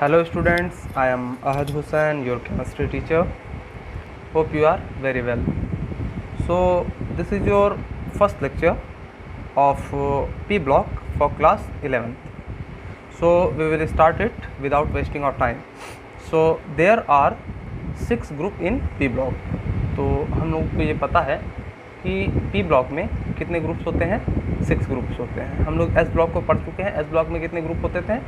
Hello students I am Ahad Hussain your chemistry teacher hope you are very well so this is your first lecture of P block for class eleventh so we will start it without wasting of time so there are six group in P block तो हम लोगों को ये पता है कि P block में कितने ग्रुप्स होते हैं? सिक्स ग्रुप्स होते हैं। हम लोग एस ब्लॉक को पढ़ चुके हैं। एस ब्लॉक में कितने ग्रुप होते थे?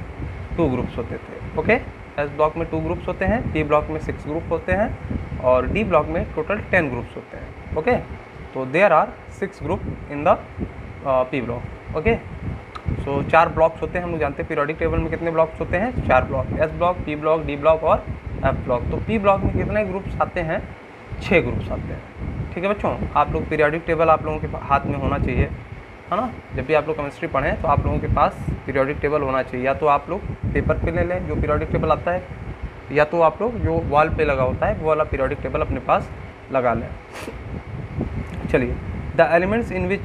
टू ग्रुप्स होते थे। ओके एस ब्लॉक में टू ग्रुप्स होते हैं पी ब्लॉक में सिक्स ग्रुप होते हैं और डी ब्लॉक में टोटल टेन ग्रुप्स होते हैं. ओके तो there are six group in the P block okay so चार ब्लॉक्स होते हैं, हम लोग जानते हैं पीरियोडिक टेबल में कितने ब्लॉक्स होते हैं? चार block S block P block D block और एफ़ ब्लॉक तो पी ब्लॉक में कितने ग्रुप्स आते हैं? छः ग्रुप्स आते हैं. ठीक है बच्चों? आप लोग पीरियोडिक टेबल आप लोगों के हाथ में होना चाहिए. है ना? जब भी आप लोग केमिस्ट्री पढ़ें तो आप लोगों के पास पीरियोडिक टेबल होना चाहिए। या तो आप लोग पेपर पे ले लें, जो पीरियोडिक टेबल आता है, या तो आप लोग जो वॉल पे लगा होता है, वो वाला पीरियोडिक टेबल अपने पास लगा लें। चलिए। The elements in which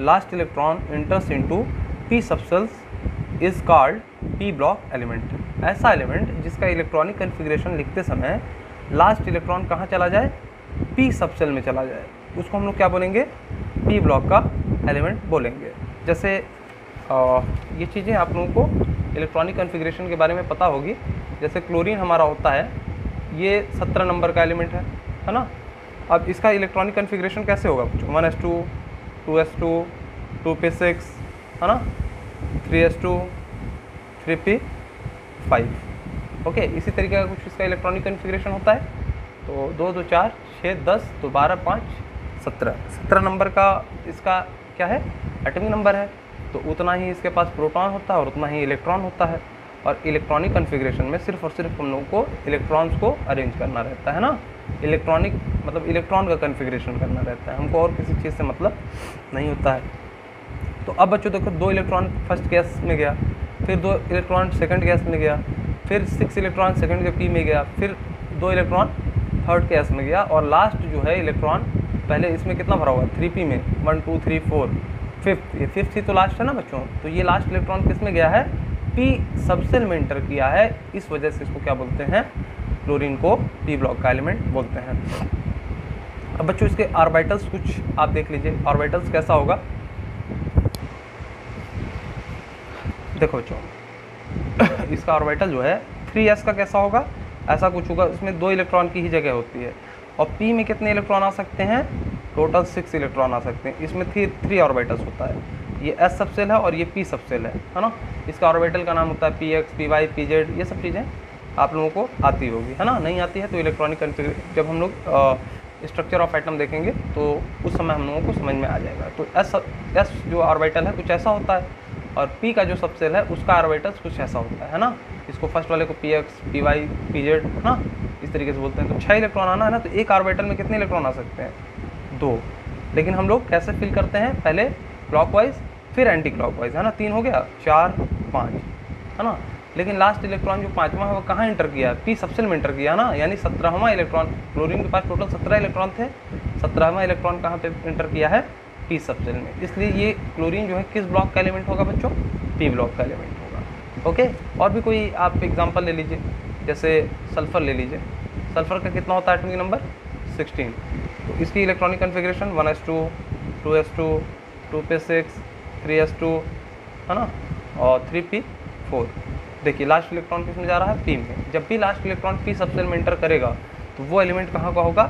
last electron enters into P subshells is called P block element ऐसा एलिमेंट जिसका इलेक्ट्रॉनिक कन्फिग्रेशन लिखते समय लास्ट इलेक्ट्रॉन कहाँ चला जाए? पी सबसेल में चला जाए। उसको हम लोग क्या बोलेंगे? पी ब्लॉक का एलिमेंट बोलेंगे। जैसे आ, ये चीज़ें आप लोगों को इलेक्ट्रॉनिक कन्फिग्रेशन के बारे में पता होगी। जैसे क्लोरीन हमारा होता है ये सत्रह नंबर का एलिमेंट है है ना? अब इसका इलेक्ट्रॉनिक कन्फिग्रेशन कैसे होगा कुछ? One S two two S two two P six है ना? Three S two three P five okay इसी तरीके का कुछ इसका इलेक्ट्रॉनिक कन्फिग्रेशन होता है। तो दो दो चार छः दस दो बारह पाँच सत्रह। सत्रह नंबर का इसका क्या है? एटमिक नंबर है। तो उतना ही इसके पास प्रोटॉन होता है और उतना ही इलेक्ट्रॉन होता है। और इलेक्ट्रॉनिक कन्फिग्रेशन में सिर्फ़ और सिर्फ़ हम लोगों को इलेक्ट्रॉन्स को अरेंज करना रहता है ना? इलेक्ट्रॉनिक मतलब इलेक्ट्रॉन का कन्फिग्रेशन करना रहता है। हमको और किसी चीज़ से मतलब नहीं होता है। तो अब बच्चों देखो, दो इलेक्ट्रॉन फ़र्स्ट गैस में गया, फिर दो इलेक्ट्रॉन सेकंड गैस में गया, फिर सिक्स इलेक्ट्रॉन सेकंड के पी में गया, फिर दो इलेक्ट्रॉन थर्ड गैस में गया और लास्ट जो है इलेक्ट्रॉन पहले इसमें कितना भरा हुआ थ्री पी में। One two three four fifth ये फिफ्थ ही तो लास्ट है ना बच्चों? तो ये लास्ट इलेक्ट्रॉन किसमें गया है? पी सबसेल में इंटर किया है। इस वजह से इसको क्या बोलते हैं? क्लोरीन को पी ब्लॉक का एलिमेंट बोलते हैं। अब बच्चों, इसके ऑर्बिटल्स कुछ आप देख लीजिए। ऑर्बिटल्स कैसा होगा? देखो बच्चों, इसका ऑर्बिटल जो है थ्री एस का कैसा होगा? ऐसा कुछ होगा। उसमें दो इलेक्ट्रॉन की ही जगह होती है। और पी में कितने इलेक्ट्रॉन आ सकते हैं? टोटल सिक्स इलेक्ट्रॉन आ सकते हैं। इसमें थ्री थ्री ऑर्बिटल्स होता है। ये एस सबसेल है और ये पी सबसेल है है ना? इसका ऑर्बिटल का नाम होता है P X P Y P Z ये सब चीज़ें आप लोगों को आती होगी, है ना? नहीं आती है तो इलेक्ट्रॉनिक जब हम लोग स्ट्रक्चर ऑफ़ आइटम देखेंगे तो उस समय हम लोगों को समझ में आ जाएगा। तो एस एस जो ऑर्बिटल है कुछ ऐसा होता है और पी का जो सबसेल है उसका ऑर्बिटल्स कुछ ऐसा होता है ना? इसको फ़र्स्ट वाले को P X P Y P Z है ना? इस तरीके से बोलते हैं। तो छः इलेक्ट्रॉन आना है ना तो एक ऑर्बिटल में कितने इलेक्ट्रॉन आ सकते हैं? दो। लेकिन हम लोग कैसे फिल करते हैं? पहले क्लॉकवाइज फिर एंटी क्लॉकवाइज है ना? तीन हो गया, चार, पाँच, है ना? लेकिन लास्ट इलेक्ट्रॉन जो पाँचवा है, वो कहाँ इंटर किया? है पी सबसेल में इंटर किया ना? यानी सत्रहवा इलेक्ट्रॉन क्लोरीन के पास टोटल सत्रह इलेक्ट्रॉन थे। सत्रहवा इलेक्ट्रॉन कहाँ पे इंटर किया है? पी सबसेल में। इसलिए ये क्लोरीन जो है, किस ब्लॉक का एलिमेंट होगा बच्चों? पी ब्लॉक का एलिमेंट होगा। ओके और भी कोई आप एग्ज़ाम्पल ले लीजिए। जैसे सल्फ़र ले लीजिए। सल्फ़र का कितना होता है एटमिक नंबर? सिक्सटीन। तो इसकी electronic configuration one S two two S two two P six three S two है ना? और थ्री पी फोर देखिए लास्ट इलेक्ट्रॉन किसमें जा रहा है? पी में। जब भी लास्ट इलेक्ट्रॉन पी सबसेल में इंटर करेगा तो वो एलिमेंट कहाँ का होगा?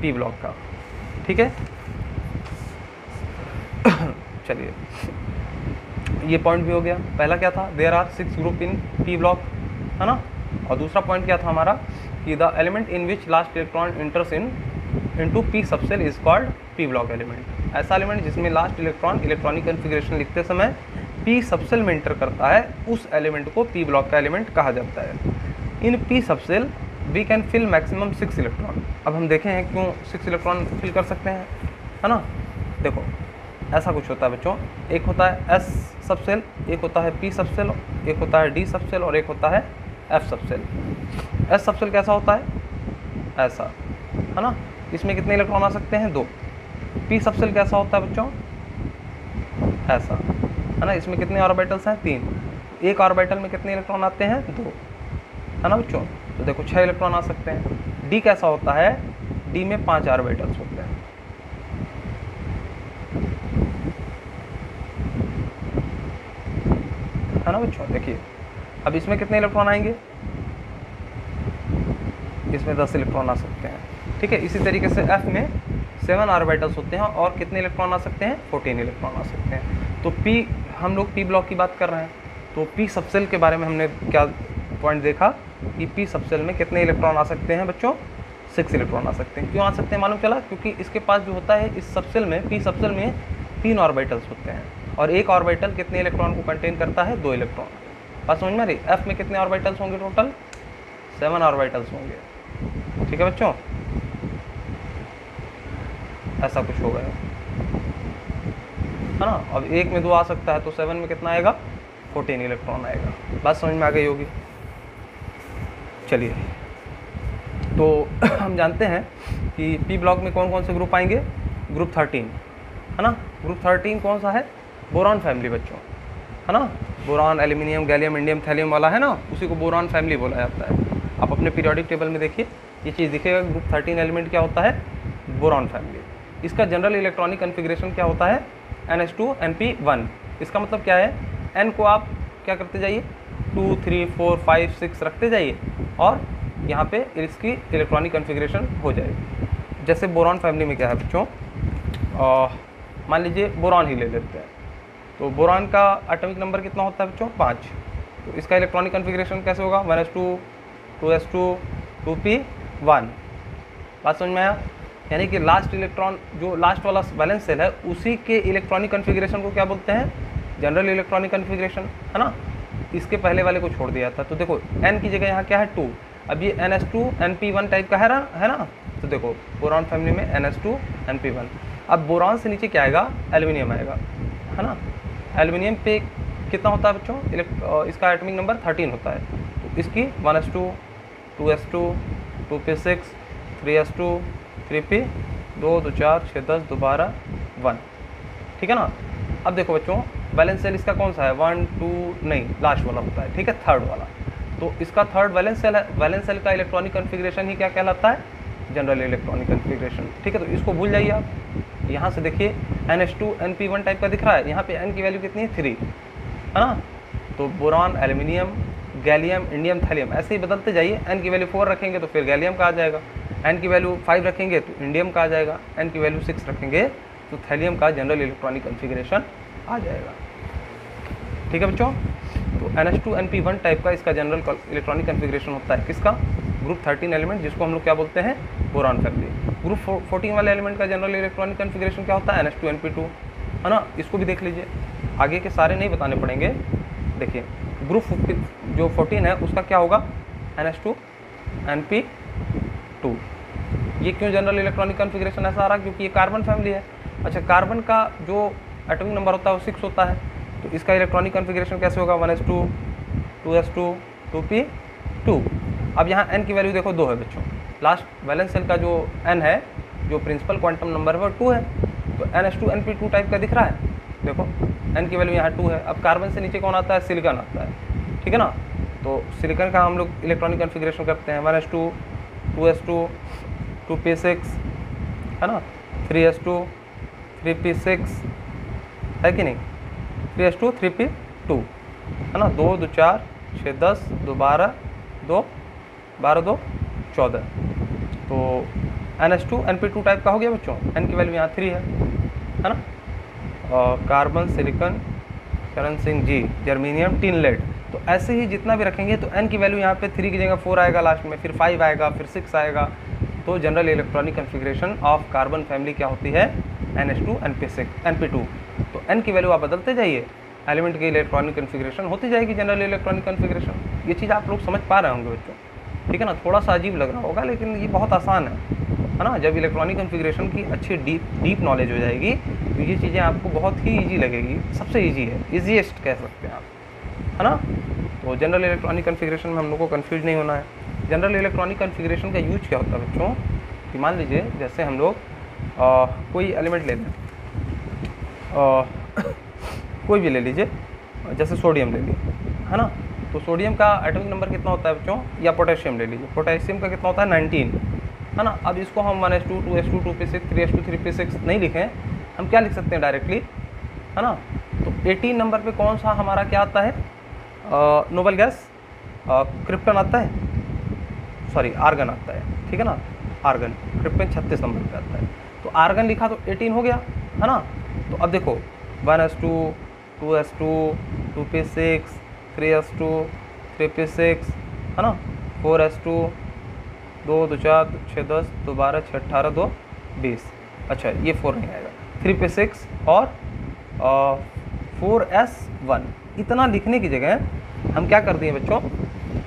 पी ब्लॉक का। ठीक है? चलिए। ये पॉइंट भी हो गया। पहला क्या था? There are six group in P block है ना? और दूसरा पॉइंट क्या था हमारा? कि the element in which last electron enters in into P subshell is called P block element ऐसा एलिमेंट जिसमें लास्ट इलेक्ट्रॉन इलेक्ट्रॉनिक कन्फिग्रेशन लिखते समय पी सबसेल में इंटर करता है, उस एलिमेंट को पी ब्लॉक का एलिमेंट कहा जाता है। In P subshell we can fill maximum six electron अब हम देखें हैं क्यों सिक्स इलेक्ट्रॉन फिल कर सकते हैं, है ना? देखो, ऐसा कुछ होता है बच्चों। एक होता है एस सबसेल एक होता है पी सबसेल एक होता है डी सबसेल और एक होता है एफ़ सबसेल एस सबसेल कैसा होता है? ऐसा, है ना? इसमें कितने इलेक्ट्रॉन आ सकते हैं? दो। पी सबसेल कैसा होता है बच्चों? ऐसा, है ना? इसमें कितने ऑर्बिटल्स हैं? तीन। एक ऑर्बिटल में कितने इलेक्ट्रॉन आते हैं? दो, है ना बच्चों? तो देखो छः इलेक्ट्रॉन आ सकते हैं। डी कैसा होता है? डी में पाँच ऑर्बिटल्स होते हैं। है ना बच्चों? देखिए अब इसमें कितने इलेक्ट्रॉन आएँगे? इसमें दस इलेक्ट्रॉन आ सकते हैं। ठीक है, इसी तरीके से एफ़ में सेवन ऑर्बिटल्स होते हैं और कितने इलेक्ट्रॉन आ सकते हैं? फोर्टीन इलेक्ट्रॉन आ सकते हैं। तो पी हम लोग पी ब्लॉक की बात कर रहे हैं। तो पी सबसेल के बारे में हमने क्या पॉइंट देखा? कि पी सबसेल में कितने इलेक्ट्रॉन आ सकते हैं बच्चों? सिक्स इलेक्ट्रॉन आ सकते हैं। क्यों आ सकते हैं मालूम चला? क्योंकि इसके पास जो होता है, इस सबसेल में पी सबसेल में तीन ऑर्बिटल्स होते हैं। और एक ऑर्बिटल कितने इलेक्ट्रॉन को कंटेन करता है? दो इलेक्ट्रॉन। बात समझ में आ रही? एफ़ में कितने ऑर्बिटल्स होंगे टोटल सेवन ऑर्बिटल्स होंगे। ठीक है बच्चों? ऐसा कुछ होगा। है ना? अब एक में दो आ सकता है तो सेवन में कितना आएगा? फोर्टीन इलेक्ट्रॉन आएगा। बात समझ में आ गई होगी। चलिए। तो हम जानते हैं कि पी ब्लॉक में कौन कौन से ग्रुप आएँगे? ग्रुप थर्टीन है ना? ग्रुप थर्टीन कौन सा है? बोरॉन फैमिली बच्चों। है ना? Boron, aluminium, gallium, indium, thallium वाला है ना? उसी को बोरॉन फैमिली बोला जाता है। आप अपने पीरियोडिक टेबल में देखिए, ये चीज़ दिखेगा ग्रुप थर्टीन एलिमेंट क्या होता है? बोरॉन फैमिली इसका जनरल इलेक्ट्रॉनिक कन्फिग्रेशन क्या होता है? N s two n p one इसका मतलब क्या है? एन को आप क्या करते जाइए? Two three four five six रखते जाइए और यहाँ पे इसकी इलेक्ट्रॉनिक कन्फिग्रेशन हो जाएगी। जैसे बोरॉन फैमिली में क्या है बच्चों? मान लीजिए बोरॉन ही ले लेते हैं। तो बोरॉन का एटॉमिक नंबर कितना होता है बच्चों? पाँच। तो इसका इलेक्ट्रॉनिक कन्फिग्रेशन कैसे होगा? One s two two s two two p one बात समझ में आया? यानी कि लास्ट इलेक्ट्रॉन जो लास्ट वाला बैलेंस सेल है, उसी के इलेक्ट्रॉनिक कन्फिग्रेशन को क्या बोलते हैं? जनरल इलेक्ट्रॉनिक कन्फिग्रेशन है ना? इसके पहले वाले को छोड़ दिया था। तो देखो एन की जगह यहाँ क्या है? टू अब ये n s two n p one type का है ना? है ना? तो देखो बोरॉन फैमिली में n s two n p one अब बोरॉन से नीचे क्या आएगा? एल्यूमिनियम आएगा। है ना? एल्यूमिनियम पे कितना होता है बच्चों? इसका एटमिक नंबर थर्टीन होता है। तो इसकी one s two two s two two p six, three s two, three p दो दो चार, छः, दस दो बारह वन। ठीक है ना? अब देखो बच्चों, बैलेंस सेल इसका कौन सा है? वन, टू, नहीं, लास्ट वाला होता है। ठीक है? थर्ड वाला। तो इसका थर्ड बैलेंस सेल है वैलेंस सेल का इलेक्ट्रॉनिक कन्फिग्रेशन ही क्या कहलाता है? General electronic configuration. ठीक है? तो इसको भूल जाइए आप। यहाँ से देखिए n s two n p one type का दिख रहा है। यहाँ पे एन की वैल्यू कितनी है? थ्री है ना? तो boron aluminium gallium indium thallium ऐसे ही बदलते जाइए। एन की वैल्यू फोर रखेंगे तो फिर गैलियम का आ जाएगा? एन की वैल्यू फाइव रखेंगे तो इंडियम का आ जाएगा? एन की वैल्यू सिक्स रखेंगे तो थैलियम का जनरल इलेक्ट्रॉनिक कन्फिग्रेशन आ जाएगा। ठीक है बच्चों? तो n s two n p one type का इसका जनरल इलेक्ट्रॉनिक कन्फिग्रेशन होता है। किसका? ग्रुप थर्टीन एलिमेंट जिसको हम लोग क्या बोलते हैं? बोरान फैमिली ग्रुप फोर्टीन वाले एलिमेंट का जनरल इलेक्ट्रॉनिक कन्फिग्रेशन क्या होता है? N s two n p two है ना? इसको भी देख लीजिए। आगे के सारे नहीं बताने पड़ेंगे। देखिए ग्रुप जो फोर्टीन है, उसका क्या होगा? N s two n p two ये क्यों जनरल इलेक्ट्रॉनिक कन्फिग्रेशन ऐसा आ रहा क्योंकि ये कार्बन फैमिली है। अच्छा कार्बन का जो एटॉमिक नंबर होता है, वो सिक्स होता है। तो इसका इलेक्ट्रॉनिक कन्फिग्रेशन कैसे होगा? One s two two s two two p two अब यहाँ एन की वैल्यू देखो, दो है बच्चों। लास्ट वैलेंस सेल का जो एन है, जो प्रिंसिपल क्वांटम नंबर है, वो टू है। तो n s two n p two type का दिख रहा है। देखो एन की वैल्यू यहाँ टू है। अब कार्बन से नीचे कौन आता है? सिलिकन आता है। ठीक है ना? तो सिलिकन का हम लोग इलेक्ट्रॉनिक कन्फिग्रेशन करते हैं। One s two two s two two p six है ना? Three s two three p six है कि नहीं? Three s two, three p, two. है ना? दो दो, चार, छः, दस, दो, बारह दो बारह, दो, चौदह। तो n s two n p two type का हो गया बच्चों। एन की वैल्यू यहाँ थ्री है। है ना? और carbon, silicon, Charan Singh, ji, germanium, tin lead. तो ऐसे ही जितना भी रखेंगे तो एन की वैल्यू यहाँ पे थ्री की जगह फोर आएगा लास्ट में, फिर फाइव आएगा, फिर सिक्स आएगा। तो general electronic configuration of carbon family क्या होती है? N s two n p six n p two तो एन की वैल्यू आप बदलते जाइए। एलिमेंट की इलेक्ट्रॉनिक कन्फिग्रेशन होती जाएगी जनरल इलेक्ट्रॉनिक कन्फिग्रेशन ये चीज़ आप लोग समझ पा रहे होंगे बच्चों। ठीक है ना? थोड़ा सा अजीब लग रहा होगा, लेकिन ये बहुत आसान है। है ना? जब इलेक्ट्रॉनिक कन्फिग्रेशन की अच्छी डीप डीप नॉलेज हो जाएगी तो ये चीज़ें आपको बहुत ही ईजी लगेगी। सबसे ईजी है ईजीएस्ट कह सकते हैं आप। है ना? तो जनरल इलेक्ट्रॉनिक कन्फिग्रेशन में हम लोग को कन्फ्यूज़ नहीं होना है। जनरल इलेक्ट्रॉनिक कन्फिग्रेशन का यूज़ क्या होता है बच्चों? कि मान लीजिए, जैसे हम लोग कोई एलिमेंट ले लें। कोई भी ले लीजिए, जैसे सोडियम ले लीजिए, है ना? तो सोडियम का एटॉमिक नंबर कितना होता है बच्चों? या पोटेशियम ले लीजिए। पोटेशियम का कितना होता है? नाइनटीन है ना? अब इसको हम one s two two s two two p six three s two three p six नहीं लिखें। हम क्या लिख सकते हैं डायरेक्टली है ना? तो 18 नंबर पे कौन सा हमारा क्या आता है? नोबल गैस क्रिप्टन आता है? सॉरी आर्गन आता है, ठीक है ना? आर्गन, क्रिप्टन छत्तीस नंबर पे आता है। तो आर्गन लिखा तो 18 हो गया, है ना? तो अब देखो, one s two two s two two p six, three s two, three p six, है ना? फोर एस टू, दो दो चार छः, दस, दो बारह, छः अट्ठारह दो, बीस। अच्छा ये फोर नहीं आएगा। थ्री पे सिक्स और फोर एस वन। इतना लिखने की जगह हम क्या कर दिए बच्चों?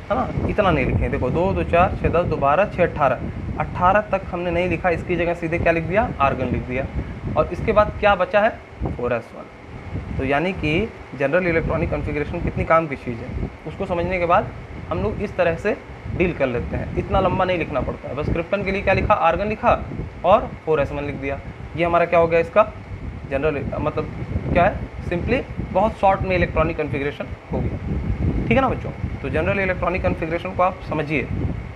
है ना? इतना नहीं लिखे। देखो, दो दो, चार छः दस, दो, बारह छः अट्ठारह अट्ठारह तक हमने नहीं लिखा। इसकी जगह सीधे क्या लिख दिया? आर्गन लिख दिया। और इसके बाद क्या बचा है? Four s one. तो यानी कि जनरल इलेक्ट्रॉनिक कॉन्फ़िगरेशन कितनी काम की चीज़ है। उसको समझने के बाद हम लोग इस तरह से डील कर लेते हैं। इतना लंबा नहीं लिखना पड़ता है। बस क्रिप्टन के लिए क्या लिखा? आर्गन लिखा और फोर एस वन लिख दिया। ये हमारा क्या हो गया इसका? जनरल मतलब क्या है? सिंपली बहुत शॉर्ट में इलेक्ट्रॉनिक कन्फिग्रेशन हो गया ठीक है ना बच्चों? तो जनरल इलेक्ट्रॉनिक कन्फिग्रेशन को आप समझिए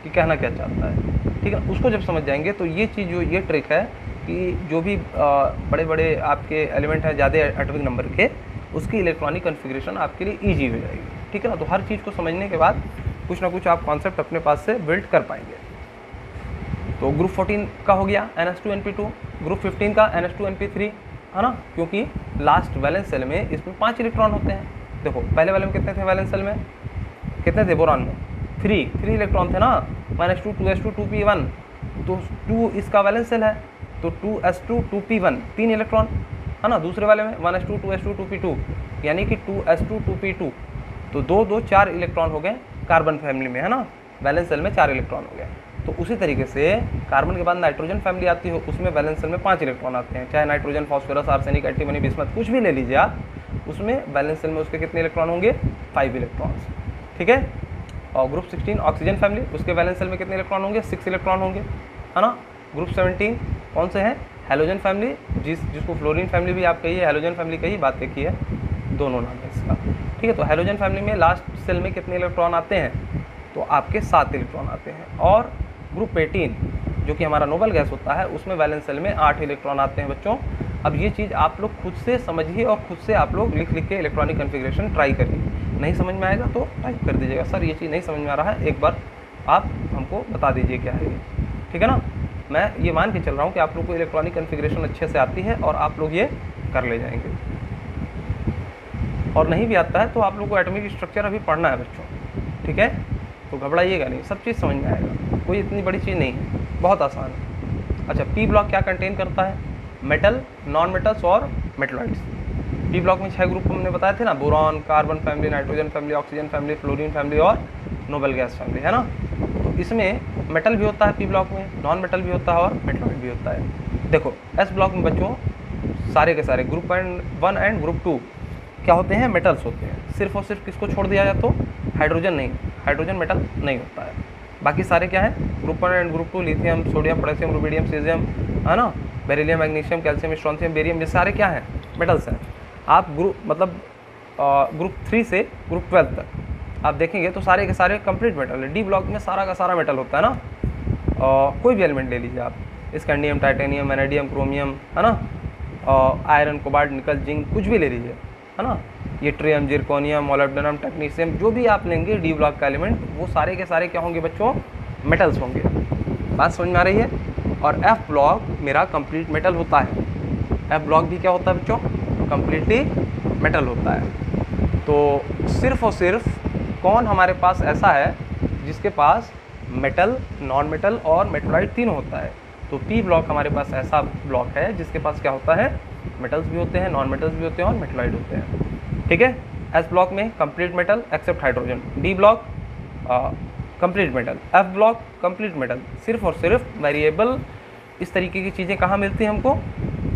कि कहना क्या चाहता है। ठीक है उसको जब समझ जाएँगे तो ये चीज़, जो ये ट्रिक है कि जो भी बड़े बड़े आपके एलिमेंट हैं, ज़्यादा एटमिक नंबर के, उसकी इलेक्ट्रॉनिक कन्फिग्रेशन आपके लिए ईजी हो जाएगी। ठीक है ना? तो हर चीज़ को समझने के बाद कुछ ना कुछ आप कॉन्सेप्ट अपने पास से बिल्ड कर पाएँगे। तो ग्रुप 14 का हो गया n s two n p two group 15 का n s two n p three है ना? क्योंकि लास्ट वैलेंस सेल में इसमें पाँच इलेक्ट्रॉन होते हैं। देखो, पहले वाले में कितने थे वैलेंस सेल में? कितने थे? बोरान में थ्री थ्री इलेक्ट्रॉन थे ना? S two two s two two p one तो टू इसका वैलेंस सेल है। तो two s two two p one तीन इलेक्ट्रॉन है ना? दूसरे वाले में one s two two s two two p two यानी कि two s two two p two तो दो दो, चार इलेक्ट्रॉन हो गए कार्बन फैमिली में, है ना? वैलेंस सेल में चार इलेक्ट्रॉन हो गए। तो उसी तरीके से कार्बन के बाद नाइट्रोजन फैमिली आती हो, उसमें वैलेंस सेल में पाँच इलेक्ट्रॉन आते हैं। चाहे nitrogen, phosphorus, arsenic antimony bismuth, कुछ भी ले लीजिए आप, उसमें वैलेंस सेल में उसके कितने इलेक्ट्रॉन होंगे? Five electrons. ठीक है? और ग्रुप सिक्सटीन, ऑक्सीजन फैमिली, उसके वैलेंस सेल में कितने इलेक्ट्रॉन होंगे? सिक्स इलेक्ट्रॉन होंगे। है ना? ग्रुप सेवनटीन, कौन से हैं? हेलोजन फैमिली, जिस, जिसको फ्लोरिन फैमिली भी आप कहिए, हेलोजन फैमिली कही बात देखी है दोनों नाम है इसका। ठीक है? तो हेलोजन फैमिली में लास्ट सेल में कितने इलेक्ट्रॉन आते हैं? तो आपके सात इलेक्ट्रॉन आते हैं। और ग्रुप एटीन, जो कि हमारा नोबल गैस होता है, उसमें वैलेंस सेल में आठ इलेक्ट्रॉन आते हैं बच्चों। अब ये चीज़ आप लोग खुद से समझिए और खुद से आप लोग लिख लिख के इलेक्ट्रॉनिक कन्फिग्रेशन ट्राई करिए। नहीं समझ में आएगा तो टाइप कर दीजिएगा। सर, ये चीज़ नहीं समझ में आ रहा है। एक बार आप हमको बता दीजिए क्या है ये। ठीक है ना? मैं ये मान के चल रहा हूँ कि आप लोग को इलेक्ट्रॉनिक कन्फिग्रेशन अच्छे से आती है और आप लोग ये कर ले जाएँगे। और नहीं भी आता है तो आप लोग को एटमिक स्ट्रक्चर अभी पढ़ना है बच्चों। ठीक है? तो घबराइएगा नहीं, सब चीज़ समझ में आएगा। कोई इतनी बड़ी चीज़ नहीं है, बहुत आसान है। अच्छा पी ब्लॉक क्या कंटेन करता है? मेटल नॉन मेटल्स और मेटलॉइड्स पी ब्लॉक में छः ग्रुप हमने बताए थे ना boron carbon family nitrogen family oxygen family fluorine family और नोबल गैस फैमिली है ना? तो इसमें मेटल भी होता है पी ब्लॉक में नॉन मेटल भी होता है और मेटलॉइड भी होता है। देखो एस ब्लॉक में बच्चों, सारे के सारे group and one and group two क्या होते हैं? मेटल्स होते हैं। सिर्फ़ और सिर्फ़ किसको छोड़ दिया जाए तो? हाइड्रोजन नहीं। हाइड्रोजन मेटल नहीं होता है। बाकी सारे क्या है? Group one and group two lithium sodium potassium rubidium caesium है ना? Beryllium magnesium calcium strontium barium ये सारे क्या हैं? मेटल्स हैं। आप ग्रुप मतलब ग्रुप थ्री से ग्रुप ट्वेल्व तक आप देखेंगे तो सारे के सारे कंप्लीट मेटल है। डी ब्लॉक में सारा का सारा मेटल होता है ना? आ, कोई भी एलिमेंट ले लीजिए आप। स्कैंडियम टाइटेनियम वेनेडियम क्रोमियम है ना? आयरन कोबाल्ट निकल जिंक कुछ भी ले लीजिए है ना? ये ट्रियम जिरकोनियम, मोलिब्डेनम टेक्नीशियम जो भी आप लेंगे डी ब्लॉक का एलिमेंट, वो सारे के सारे क्या होंगे बच्चों? मेटल्स होंगे। बात समझ में आ रही है? और एफ़ ब्लॉक मेरा कंप्लीट मेटल होता है। एफ़ ब्लॉक भी क्या होता है बच्चों? कंप्लीटली मेटल होता है। तो सिर्फ़ और सिर्फ़ कौन हमारे पास ऐसा है जिसके पास मेटल नॉन मेटल और मेटलाइट तीन होता है? तो पी ब्लॉक हमारे पास ऐसा ब्लॉक है जिसके पास क्या होता है? मेटल्स भी होते हैं नॉन मेटल्स भी होते हैं और मेटलाइट होते हैं। ठीक है? एस ब्लॉक में complete metal except hydrogen d block complete metal f block complete metal सिर्फ़ और सिर्फ़ वेरिएबल इस तरीके की चीज़ें कहाँ मिलती हैं हमको?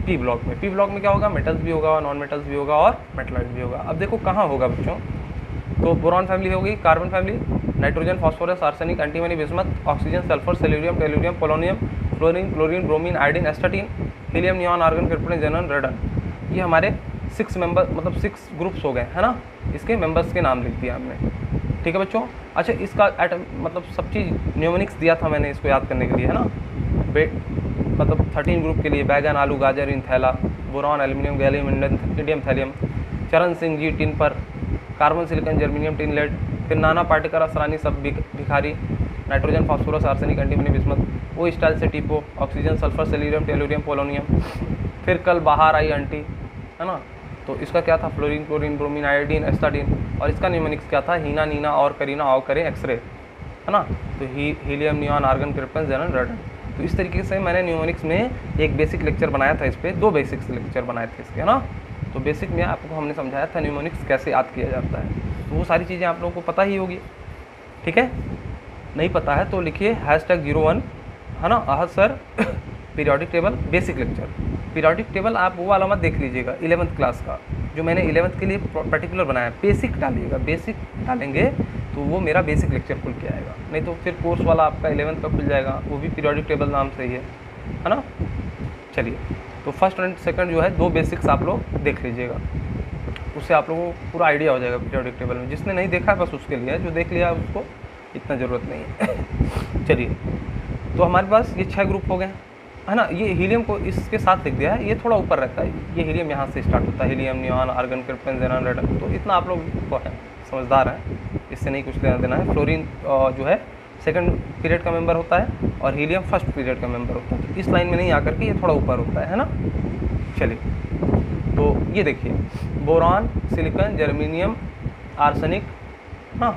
पी ब्लॉक में. पी ब्लॉक में क्या होगा? मेटल्स भी होगा नॉन मेटल्स भी होगा और मेटलाइट भी होगा. अब देखो कहाँ होगा बच्चों? तो बोरॉन फैमिली होगी carbon family nitrogen phosphorus arsenic antimony bismuth oxygen sulphur selenium tellurium polonium fluorine chlorine bromine iodine astatine helium neon argon krypton xenon radon ये हमारे सिक्स मेंबर मतलब सिक्स ग्रुप्स हो गए, है ना? इसके मेंबर्स के नाम लिख दिया हमने ठीक है बच्चों? अच्छा इसका एटम मतलब सब चीज़ न्यूमोनिक्स दिया था मैंने इसको याद करने के लिए, है ना? बे मतलब थर्टीन ग्रुप के लिए, बैगन, आलू, गाजर, इन थैला, boron aluminium gallium indium thallium Charan Singh ji, tin पर carbon silicon germanium tin lead फिर नाना पार्टिकल असरानी, सब भिखारी nitrogen phosphorus arsenic antimony bismuth वो स्टाइल से टीपो oxygen sulphur selenium tellurium polonium फिर कल बाहर आई आंटी, है ना? तो इसका क्या था? Fluorine, chlorine, bromine, iodine, astatine और इसका न्यूमोनिक्स क्या था? हीना, नीना और करीना और करें एक्सरे, है ना? तो ही, helium, neon, argon, krypton xenon radon तो इस तरीके से मैंने न्यूमोनिक्स में एक बेसिक लेक्चर बनाया था इस पर दो बेसिक लेक्चर बनाए थे इसके, है ना? तो बेसिक में आपको हमने समझाया था न्यूमोनिक्स कैसे याद किया जाता है। तो वो सारी चीज़ें आप लोगों को पता ही होगी, ठीक है? नहीं पता है तो लिखिए हैश टैग ज़ीरो वन है ना? आहत sir periodic table basic lecture periodic table आप वो वाला मत देख लीजिएगा इलेवंथ क्लास का, जो मैंने इलेवंथ के लिए पर्टिकुलर बनाया है बेसिक डालिएगा बेसिक डालेंगे तो वो मेरा बेसिक लेक्चर खुल के आएगा। नहीं तो फिर कोर्स वाला आपका इलेवंथ का खुल जाएगा, वो भी पीरियोडिक टेबल नाम से ही है है ना? चलिए तो फ़र्स्ट एंड सेकंड जो है, दो बेसिक्स आप लोग देख लीजिएगा, उससे आप लोगों को पूरा आइडिया हो जाएगा पीरियोडिक टेबल में। जिसने नहीं देखा बस उसके लिए जो देख लिया उसको इतना ज़रूरत नहीं है। चलिए तो हमारे पास ये छः ग्रुप हो गए। है ना, ये हीलियम को इसके साथ लिख दिया है, ये थोड़ा ऊपर रहता है, ये हीलियम यहाँ से स्टार्ट होता है helium neon argon krypton xenon radon तो इतना आप लोग को है, समझदार हैं, इससे नहीं कुछ लेना देना है फ्लोरीन जो है सेकंड पीरियड का मेंबर होता है और हीलियम फ़र्स्ट पीरियड का मेंबर होता है तो इस लाइन में नहीं आकर के ये थोड़ा ऊपर होता है ना? चलिए तो ये देखिए बोरान सिलिकन जर्मीनियम आर्सेनिक हाँ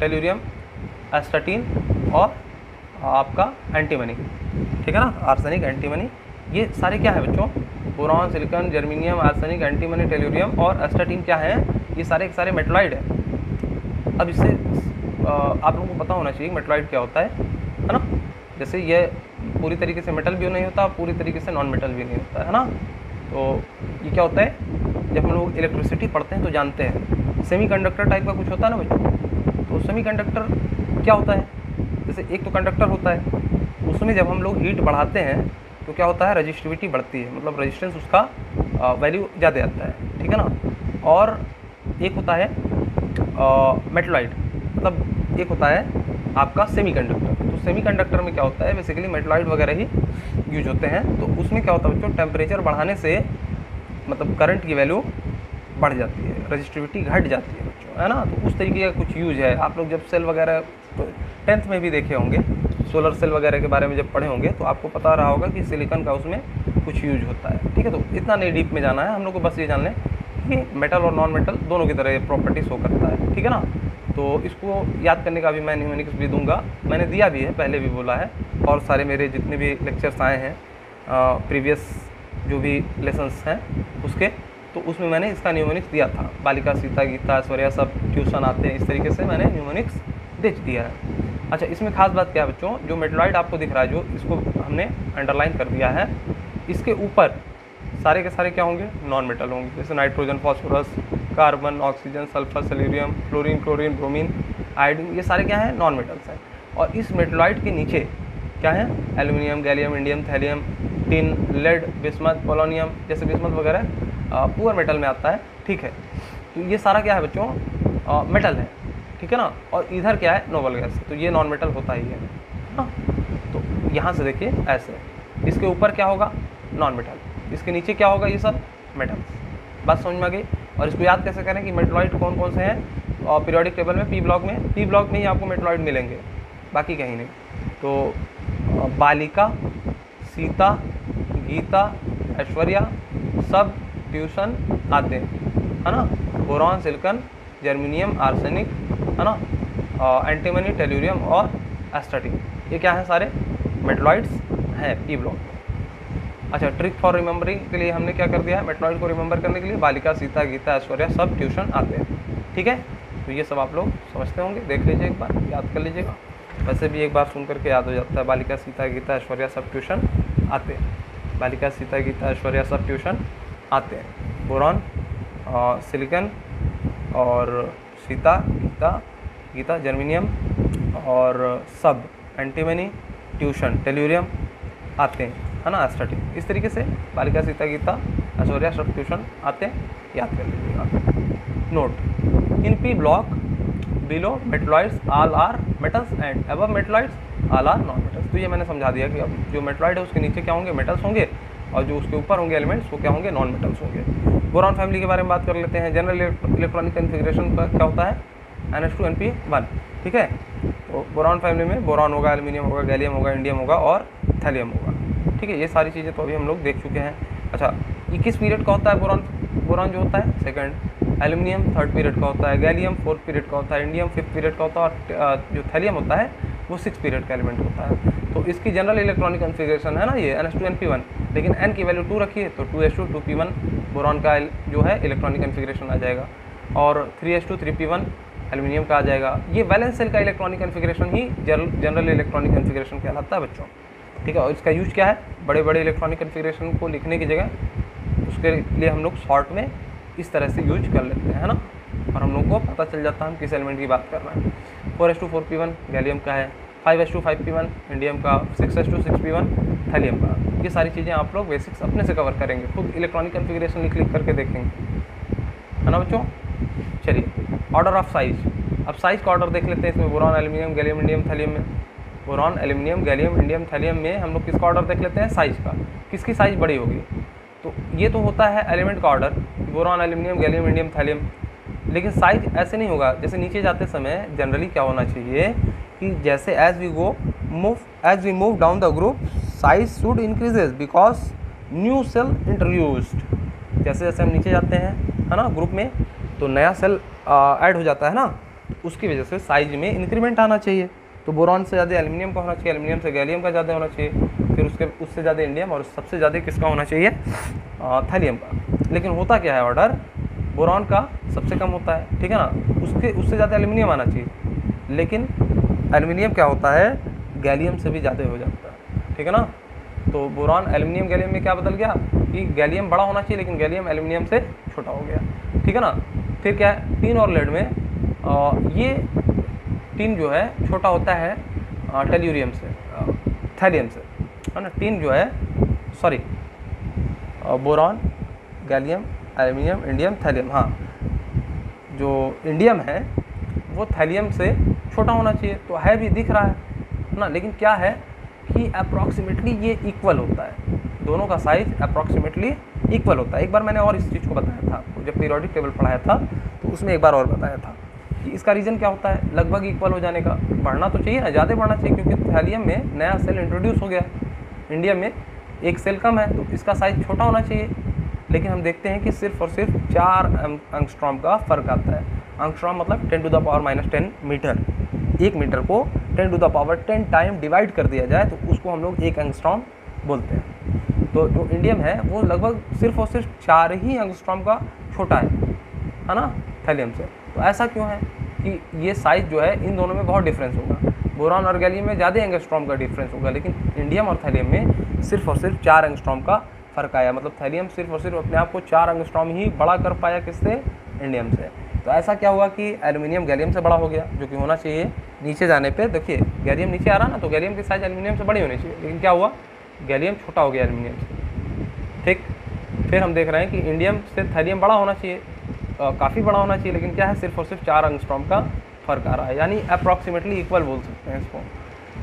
टेल्यूरियम एस्टाटीन और आपका एंटीमनी ठीक है ना? आर्सेनिक एंटीमनी ये सारे क्या है बच्चों? Boron silicon germanium arsenic antimony tellurium और एस्टाटीन क्या है? ये सारे के सारे मेटलॉइड है। अब इससे आप लोगों को पता होना चाहिए मेटलॉइड क्या होता है है ना? जैसे ये पूरी तरीके से मेटल भी नहीं होता, पूरी तरीके से नॉन मेटल भी नहीं होता, है ना? तो ये क्या होता है? जब हम लोग इलेक्ट्रिसिटी पढ़ते हैं तो जानते हैं। सेमी कंडक्टर टाइप का कुछ होता है ना बच्चों? तो सेमी कंडक्टर क्या होता है? जैसे एक तो कंडक्टर होता है, उसमें जब हम लोग हीट बढ़ाते हैं तो क्या होता है रजिस्टिविटी बढ़ती है मतलब रजिस्टेंस उसका वैल्यू ज़्यादा आता है, ठीक है ना? और एक होता है मेटलाइट मतलब एक होता है आपका सेमी कंडक्टर तो सेमी कंडक्टर में क्या होता है बेसिकली मेटलाइट वगैरह ही यूज़ होते हैं तो उसमें क्या होता है बच्चों टेम्परेचर बढ़ाने से मतलब करंट की वैल्यू बढ़ जाती है रजिस्टिविटी घट जाती है बच्चों, है ना? तो उस तरीके का कुछ यूज़ है। आप लोग जब सेल वगैरह तो टेंथ में भी देखे होंगे सोलर सेल वगैरह के बारे में जब पढ़े होंगे तो आपको पता रहा होगा कि सिलिकन का उसमें कुछ यूज़ होता है, ठीक है? तो इतना नहीं डीप में जाना है, हम लोग को बस ये जान लें कि मेटल और नॉन मेटल दोनों की तरह प्रॉपर्टी शो करता है, ठीक है ना? तो इसको याद करने का भी मैं नहीं न्यूमेनिक्स भी दूँगा। मैंने दिया भी है, पहले भी बोला है, और सारे मेरे जितने भी लेक्चर्स आए हैं प्रीवियस जो भी लेसन्स हैं, उसके तो उसमें मैंने इसका न्यूमोनिक्स दिया था। बालिका, सीता, गीता, ऐश्वर्या सब ट्यूशन आते हैं, इस तरीके से मैंने न्यूमोनिक्स दे दिया है। अच्छा इसमें खास बात क्या है बच्चों? जो मेटलॉइड आपको दिख रहा है, जो इसको हमने अंडरलाइन कर दिया है, इसके ऊपर सारे के सारे क्या होंगे? नॉन मेटल होंगे। जैसे nitrogen phosphorus carbon oxygen sulphur selenium chlorine chlorine bromine iodine ये सारे क्या हैं? नॉन मेटल्स हैं। और इस मेटलॉइड के नीचे क्या है? Aluminium gallium indium thallium tin lead bismuth polonium जैसे बिस्मत वगैरह पुअर मेटल में आता है। ठीक है। तो ये सारा क्या है बच्चों? आ, मेटल है। ठीक है ना? और इधर क्या है? नोबल गैस तो ये नॉन मेटल होता ही है। ना? तो यहाँ से देखिए ऐसे। इसके ऊपर क्या होगा? नॉन मेटल इसके नीचे क्या होगा ये सब? मेटल बात समझ में आ गई? और इसको याद कैसे करें कि मेटलॉइड कौन कौन से हैं? और पीरियोडिक टेबल में पी ब्लॉक में। पी ब्लॉक में ही आपको मेटलॉइड मिलेंगे। बाकी कहीं नहीं। तो बालिका, सीता, गीता, ऐश्वर्या, सब ट्यूशन आते हैं, है ना? बोरॉन, सिल्कन, जर्मीनियम, आर्सेनिक, है ना? एंटीमनी, टेल्यूरियम और एस्टाटिक ये क्या है सारे? मेटलॉइड्स हैं पी ब्लॉक। अच्छा ट्रिक फॉर रिमेंबरिंग के लिए हमने क्या कर दिया है? मेटलॉइड को रिमेंबर करने के लिए बालिका, सीता, गीता, ऐश्वर्या, सब ट्यूशन आते हैं। ठीक है? तो ये सब आप लोग समझते होंगे, देख लीजिए एक बार, याद कर लीजिएगा। वैसे भी एक बार सुन करके याद हो जाता है, बालिका सीता गीता, ऐश्वर्या सब ट्यूशन आते हैं। बालिका सीता गीता, ऐश्वर्या सब ट्यूशन आते हैं। बोरॉन सिलिकन और सीता गीता गीता जर्मीनियम और सब, एंटीमनी ट्यूशन, टेल्यूरियम आते हैं, है ना एस्टाटिक इस तरीके से बालिका सीता गीता, ऐश्वर्या सब ट्यूशन आते हैं, याद कर लीजिएगा। Note in p block below metalloids all are metals and above metalloids all are non metals तो ये मैंने समझा दिया कि अब जो मेटलॉइड है उसके नीचे क्या होंगे? मेटल्स होंगे और जो उसके ऊपर होंगे एलिमेंट्स वो क्या होंगे? नॉन मेटल्स होंगे। बोरॉन फैमिली के बारे में बात कर लेते हैं। जनरल इलेक्ट्रॉनिक कन्फिग्रेशन का क्या होता है? N s two n p one ठीक है? तो बोरॉन फैमिली में बोरॉन होगा एल्यूमिनियम होगा गैलियम होगा इंडियम होगा और थैलियम होगा, ठीक है? ये सारी चीज़ें तो अभी हम लोग देख चुके हैं। अच्छा ये किस पीरियड का होता है बोरॉन बोरॉन जो होता है? सेकंड एल्यूमिनियम, थर्ड पीरियड का होता है गैलियम, फोर्थ पीरियड का होता है इंडियम, फिफ्थ पीरियड का होता है और जो थैलियम होता है, वो सिक्स पीरियड का एलिमेंट होता है। तो इसकी जनरल इलेक्ट्रॉनिक कन्फिग्रेशन है ना ये, n s two n p one, लेकिन एन की वैल्यू टू रखिए तो two s two two p one, boron का जो है इलेक्ट्रॉनिक कन्फिग्रेशन आ जाएगा। और three s two, three p one, aluminium का आ जाएगा। ये वैलेंस सेल का इलेक्ट्रॉनिक कन्फिग्रेशन ही जनरल इलेक्ट्रॉनिक कन्फिग्रेशन कहलाता है बच्चों। ठीक है, और इसका यूज़ क्या है? बड़े बड़े इलेक्ट्रॉनिक कन्फिग्रेशन को लिखने की जगह, उसके लिए हम लोग शॉर्ट में इस तरह से यूज़ कर लेते हैं ना? और हम लोग को पता चल जाता है हम किस एलिमेंट की बात कर रहे हैं। Four s two four p one gallium का है five s two five p one indium का six s two six p one thallium का। ये सारी चीज़ें आप लोग बेसिक्स अपने से कवर करेंगे, खुद इलेक्ट्रॉनिक कन्फिग्रेशन लिख लिख करके देखेंगे। है ना बच्चों? चलिए ऑर्डर ऑफ़ साइज़ अब साइज़ का ऑर्डर देख लेते हैं इसमें boron aluminium gallium indium thallium में। Boron aluminium gallium indium thallium में हम लोग किसका ऑर्डर देख लेते हैं? साइज़ का। किसकी साइज़ बड़ी होगी? तो ये तो होता है एलिमेंट का order boron aluminium gallium indium thallium लेकिन साइज़ ऐसे नहीं होगा, जैसे नीचे जाते समय जनरली क्या होना चाहिए कि जैसे as we go move as we move down the group size should increases because new shell introduced जैसे जैसे हम नीचे जाते हैं, है ना ग्रुप में तो नया सेल ऐड हो जाता है ना, उसकी वजह से साइज़ में इंक्रीमेंट आना चाहिए। तो बोरॉन से ज़्यादा एल्यूमिनियम का होना चाहिए एल्यूमिनियम से गैलियम का ज़्यादा होना चाहिए। फिर उसके उससे ज़्यादा इंडियम और सबसे ज़्यादा किसका होना चाहिए? थैलियम का। लेकिन होता क्या है ऑर्डर? बोरॉन का सबसे कम होता है ठीक है ना? उसके उससे ज़्यादा एल्यूमिनियम आना चाहिए। लेकिन एल्यूमिनियम क्या होता है? गैलियम से भी ज़्यादा हो जाता है ठीक है ना? तो बोरॉन एल्यूमिनियम गैलियम में क्या बदल गया? कि गैलियम बड़ा होना चाहिए लेकिन गैलियम एल्यूमिनियम से छोटा हो गया ठीक है ना? फिर क्या है? टीन और लेड में आ, ये टीन जो है छोटा होता है टेल्यूरियम से थैलियम से। है ना टीन जो है sorry boron, gallium, aluminium, indium, thallium हाँ जो इंडियम है, वो थैलियम से छोटा होना चाहिए तो है भी, दिख रहा है, ना, लेकिन क्या है कि अप्रॉक्सीमेटली ये इक्वल होता है, दोनों का साइज़ अप्रॉक्सीमेटली इक्वल होता है। एक बार मैंने और इस चीज़ को बताया था आपको जब पीरियोडिक टेबल पढ़ाया था तो उसमें एक बार और बताया था कि इसका रीज़न क्या होता है, लगभग इक्वल हो जाने का, बढ़ना तो चाहिए ना, ज़्यादा बढ़ना चाहिए, क्योंकि थैलियम में नया सेल इंट्रोड्यूस हो गया इंडिया में एक सेल कम है तो इसका साइज़ छोटा होना चाहिए। लेकिन हम देखते हैं कि सिर्फ़ और सिर्फ़ चार अंगस्ट्रॉम का फ़र्क आता है। अंगस्ट्रॉम मतलब ten to the power minus ten metre एक मीटर को ten to the power ten time divide कर दिया जाए तो उसको हम लोग एक एंगस्ट्रॉम बोलते हैं। तो जो इंडियम है, वो लगभग सिर्फ़ और सिर्फ़ चार ही एंगस्ट्रॉम का छोटा है। है ना? थैलियम से। तो ऐसा क्यों है कि ये साइज़ जो है, इन दोनों में बहुत डिफरेंस होगा। बोरान और गैलियम में ज़्यादा एंगस्ट्रॉम का डिफरेंस होगा, लेकिन इंडियम और थैलियम में सिर्फ़ और सिर्फ़ चार एंगस्ट्रॉम का फ़र्क आया। मतलब थैलियम सिर्फ़ और सिर्फ़ अपने आप को चार एंगस्ट्रॉम ही बड़ा कर पाया किससे? इंडियम से। तो ऐसा क्या हुआ कि एल्यूमिनियम गैलियम से बड़ा हो गया, जो कि होना चाहिए नीचे जाने पर देखिए, गैलियम नीचे आ रहा ना तो गैलियम की साइज़ एल्यूमिनियम से बड़ी होनी चाहिए। लेकिन क्या हुआ? गैलियम छोटा हो गया एल्यूमिनियम से। ठीक? फिर हम देख रहे हैं कि इंडियम से थैलियम बड़ा होना चाहिए। काफ़ी बड़ा होना चाहिए, लेकिन क्या है? सिर्फ़ और सिर्फ़ चार अंगस्ट्रॉम का फ़र्क आ रहा है, यानी अप्रॉक्सीमेटली इक्वल बोल सकते हैं इसको।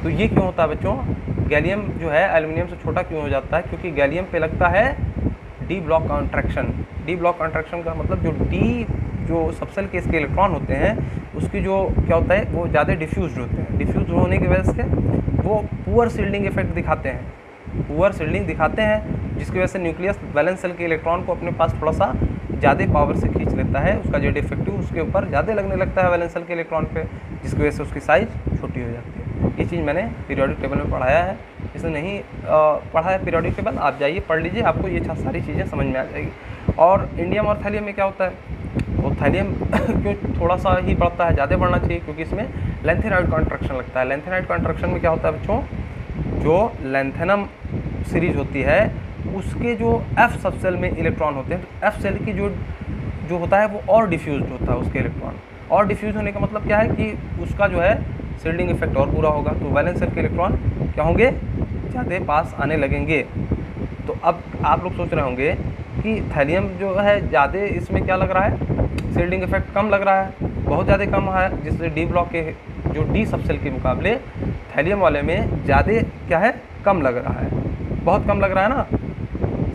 तो ये क्यों होता है बच्चों? गैलियम जो है एल्यूमिनियम से छोटा क्यों हो जाता है? क्योंकि गैलियम पे लगता है D block contraction D block contraction का मतलब जो डी जो सबसेल के इसके इलेक्ट्रॉन होते हैं, उसकी जो, क्या होता है, वो ज़्यादा डिफ्यूज होते हैं। डिफ्यूज होने की वजह से वो पुअर सील्डिंग इफ़ेक्ट दिखाते हैं। पुअर सील्डिंग दिखाते हैं, जिसकी वजह से न्यूक्लियस बैलेंस सेल के इलेक्ट्रॉन को अपने पास थोड़ा सा ज़्यादा पावर से खींच लेता है, उसका जो डिफेक्टिव उसके ऊपर ज़्यादा लगने लगता है वैलेंस सेल के इलेक्ट्रॉन पे, जिसकी वजह से उसकी साइज़ छोटी हो जाती है। ये चीज़ मैंने पीरियोडिक टेबल में पढ़ाया है। इसने नहीं पढ़ा है पीरियोडिक टेबल आप जाइए, पढ़ लीजिए, आपको ये सारी चीज़ें समझ में आ जाएगी। और इंडियम और थैलियम में क्या होता है? वो थैलियम क्यों थोड़ा सा ही बढ़ता है, ज़्यादा बढ़ना चाहिए, क्योंकि इसमें लेंथेनाइड कॉन्ट्रैक्शन लगता है। लेंथेनाइड कॉन्ट्रैक्शन में क्या होता है बच्चों? जो लेंथेनम सीरीज़ होती है उसके जो एफ़ सब सेल में इलेक्ट्रॉन होते हैं तो एफ़ सेल की जो जो होता है वो और डिफ्यूज होता है उसके इलेक्ट्रॉन और डिफ्यूज होने का मतलब क्या है कि उसका जो है सील्डिंग इफ़ेक्ट और पूरा होगा। तो वैलेंस सेल के इलेक्ट्रॉन क्या होंगे? ज़्यादा पास आने लगेंगे। तो अब आप लोग सोच रहे होंगे कि थैलियम जो है, ज़्यादा इसमें क्या लग रहा है? सील्डिंग इफ़ेक्ट कम लग रहा है। बहुत ज़्यादा कम है, जिससे डी ब्लॉक के जो डी सबसेल के मुकाबले थैलियम वाले में ज़्यादा क्या है? कम लग रहा है। बहुत कम लग रहा है ना?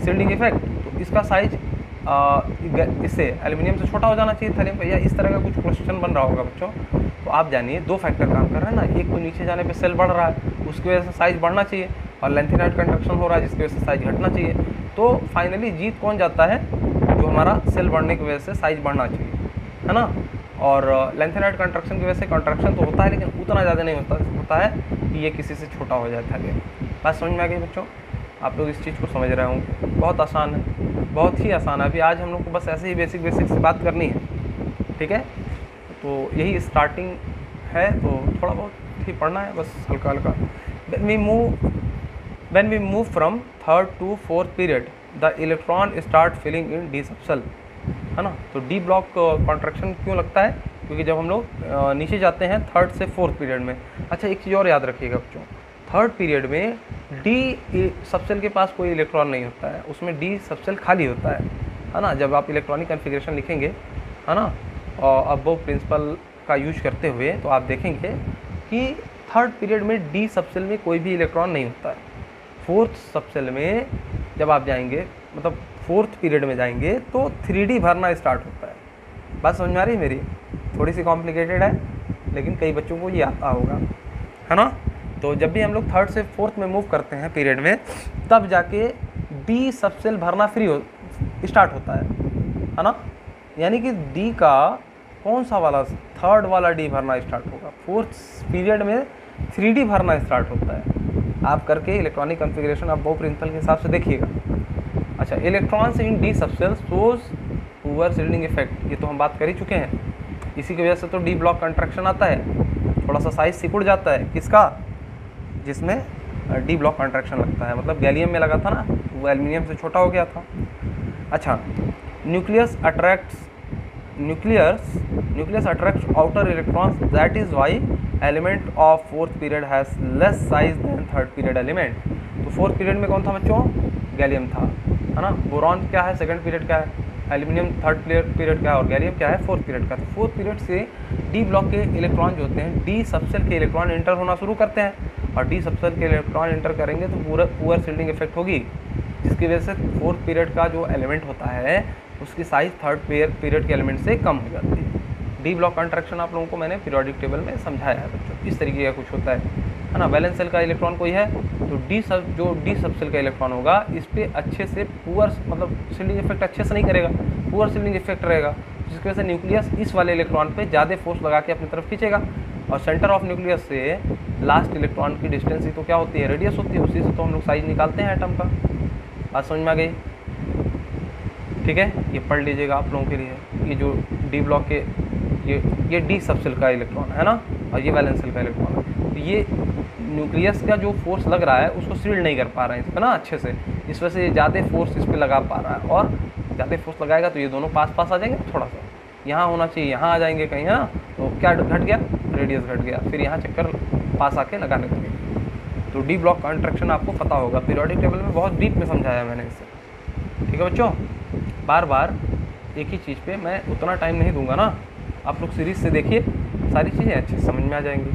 सील्डिंग इफ़ेक्ट तो इसका साइज़ इससे एल्यूमिनियम से छोटा हो जाना चाहिए थैलियम का, या इस तरह का कुछ क्वेश्चन बन रहा होगा बच्चों। तो आप जानिए, दो फैक्टर काम कर रहे हैं ना, एक तो नीचे जाने पे सेल बढ़ रहा है, उसकी वजह से साइज़ बढ़ना चाहिए, और लेंथिनाइट कंस्ट्रक्शन हो रहा है, जिसकी वजह से साइज़ घटना चाहिए। तो फाइनली जीत कौन जाता है? जो हमारा सेल बढ़ने की वजह से साइज़ बढ़ना चाहिए, है ना? और लेंथ लेंथेनाइट कंस्ट्रक्शन की वजह से कंस्ट्रक्शन तो होता है, लेकिन उतना ज़्यादा नहीं होता होता है कि ये किसी से छोटा हो जाए है बात समझ में आ गई बच्चों? आप लोग इस चीज़ को समझ रहे होंगे। बहुत आसान है बहुत ही आसान है। अभी आज हम लोग को बस ऐसे ही बेसिक बेसिक से बात करनी है ठीक है? तो यही स्टार्टिंग है तो थोड़ा बहुत ही पढ़ना है बस हल्का हल्का। When we move when we move from third to fourth period the electron start filling in d subshell है ना? तो डी ब्लॉक कॉन्ट्रैक्शन क्यों लगता है? क्योंकि जब हम लोग uh, नीचे जाते हैं थर्ड से फोर्थ पीरियड में। अच्छा एक चीज़ और याद रखिएगा बच्चों। थर्ड पीरियड में डी सबसेल के पास कोई इलेक्ट्रॉन नहीं होता है, उसमें डी सबसेल खाली होता है है ना? जब आप इलेक्ट्रॉनिक कन्फिग्रेशन लिखेंगे, है ना? और अब वो प्रिंसिपल का यूज़ करते हुए तो आप देखेंगे कि थर्ड पीरियड में डी सबसेल में कोई भी इलेक्ट्रॉन नहीं होता है। फोर्थ सबसेल में जब आप जाएँगे मतलब फोर्थ पीरियड में जाएँगे तो थ्री भरना स्टार्ट होता है। बात समझ में आ रही है मेरी? थोड़ी सी कॉम्प्लिकेटेड है, लेकिन कई बच्चों को ये आता होगा, है ना? तो जब भी हम लोग थर्ड से फोर्थ में मूव करते हैं पीरियड में, तब जाके डी सबसेल भरना फ्री हो स्टार्ट होता है। है ना? यानी कि डी का कौन सा वाला थर्ड वाला डी भरना स्टार्ट होगा? फोर्थ पीरियड में थ्री डी भरना स्टार्ट होता है। आप करके इलेक्ट्रॉनिक कन्फिग्रेशन आप बहु प्रिंसिपल के हिसाब से देखिएगा। अच्छा electrons in D subshell shows over shielding effect ये तो हम बात कर ही चुके हैं। इसी की वजह से तो डी ब्लॉक कंट्रैक्शन आता है। थोड़ा सा साइज़ सिकुड़ जाता है। किसका? जिसमें डी ब्लॉक कंट्रैक्शन लगता है। मतलब गैलियम में लगा था ना, वो एल्यूमिनियम से छोटा हो गया था। अच्छा nucleus attracts nucleus nucleus attracts outer electrons that is why element of fourth period has less size than third period element तो फोर्थ पीरियड में कौन था बच्चों? गैलियम था, है ना? बोरॉन क्या है? सेकेंड पीरियड क्या है? एल्यूमिनियम थर्ड पीरियड क्या है? और गैलियम क्या है? फोर्थ पीरियड का। तो फोर्थ पीरियड से डी ब्लॉक के इलेक्ट्रॉन जो होते हैं डी सबसेल के इलेक्ट्रॉन इंटर होना शुरू करते हैं। और डी सबसेल के इलेक्ट्रॉन इंटर करेंगे तो पूरा पुअर सील्डिंग इफ़ेक्ट होगी, जिसकी वजह से फोर्थ पीरियड का जो एलिमेंट होता है, उसकी साइज़ थर्ड पीरियड के एलिमेंट से कम हो जाती है। डी ब्लॉक कंट्रैक्शन आप लोगों को मैंने पीरियोडिक टेबल में समझाया है बच्चों इस तरीके का कुछ होता है। है ना? वैलेंस सेल का इलेक्ट्रॉन कोई है तो डी सब जो डी सब सेल का इलेक्ट्रॉन होगा, इस पर अच्छे से पुअर मतलब सील्डिंग इफ़ेक्ट अच्छे से नहीं करेगा पुअर सील्डिंग इफ़ेक्ट रहेगा, जिसकी वजह से न्यूक्लियस इस वाले इलेक्ट्रॉन पे ज़्यादा फोर्स लगा के अपनी तरफ़ खींचेगा। और सेंटर ऑफ़ न्यूक्लियस से लास्ट इलेक्ट्रॉन की डिस्टेंस ही तो क्या होती है? रेडियस होती है, उसी से तो हम लोग साइज़ निकालते हैं एटम का। बात समझ में आ गई? ठीक है? ये पढ़ लीजिएगा आप लोगों के लिए। ये जो डी ब्लॉक के, ये ये डी सबसेल का इलेक्ट्रॉन है ना? और ये वैलेंस सेल का इलेक्ट्रॉन है। तो ये न्यूक्लियस का जो फोर्स लग रहा है, उसको सील्ड नहीं कर पा रहे हैं इस पर ना? अच्छे से। इस वजह से ये ज़्यादा फोर्स इस पर लगा पा रहा है। और ज़्यादा फोर्स लगाएगा तो ये दोनों पास पास आ जाएँगे थोड़ा सा यहाँ होना चाहिए, यहाँ आ जाएँगे कहीं हाँ तो क्या घट गया? रेडियस घट गया। फिर यहाँ चक्कर पास आके लगाने लगे। तो डी ब्लॉक कॉन्ट्रेक्शन आपको पता होगा। पीरियोडिक टेबल में बहुत डीप में समझाया मैंने इसे। ठीक है बच्चों? बार बार एक ही चीज़ पे मैं उतना टाइम नहीं दूँगा ना। आप लोग सीरीज़ से देखिए, सारी चीज़ें अच्छी समझ में आ जाएँगी।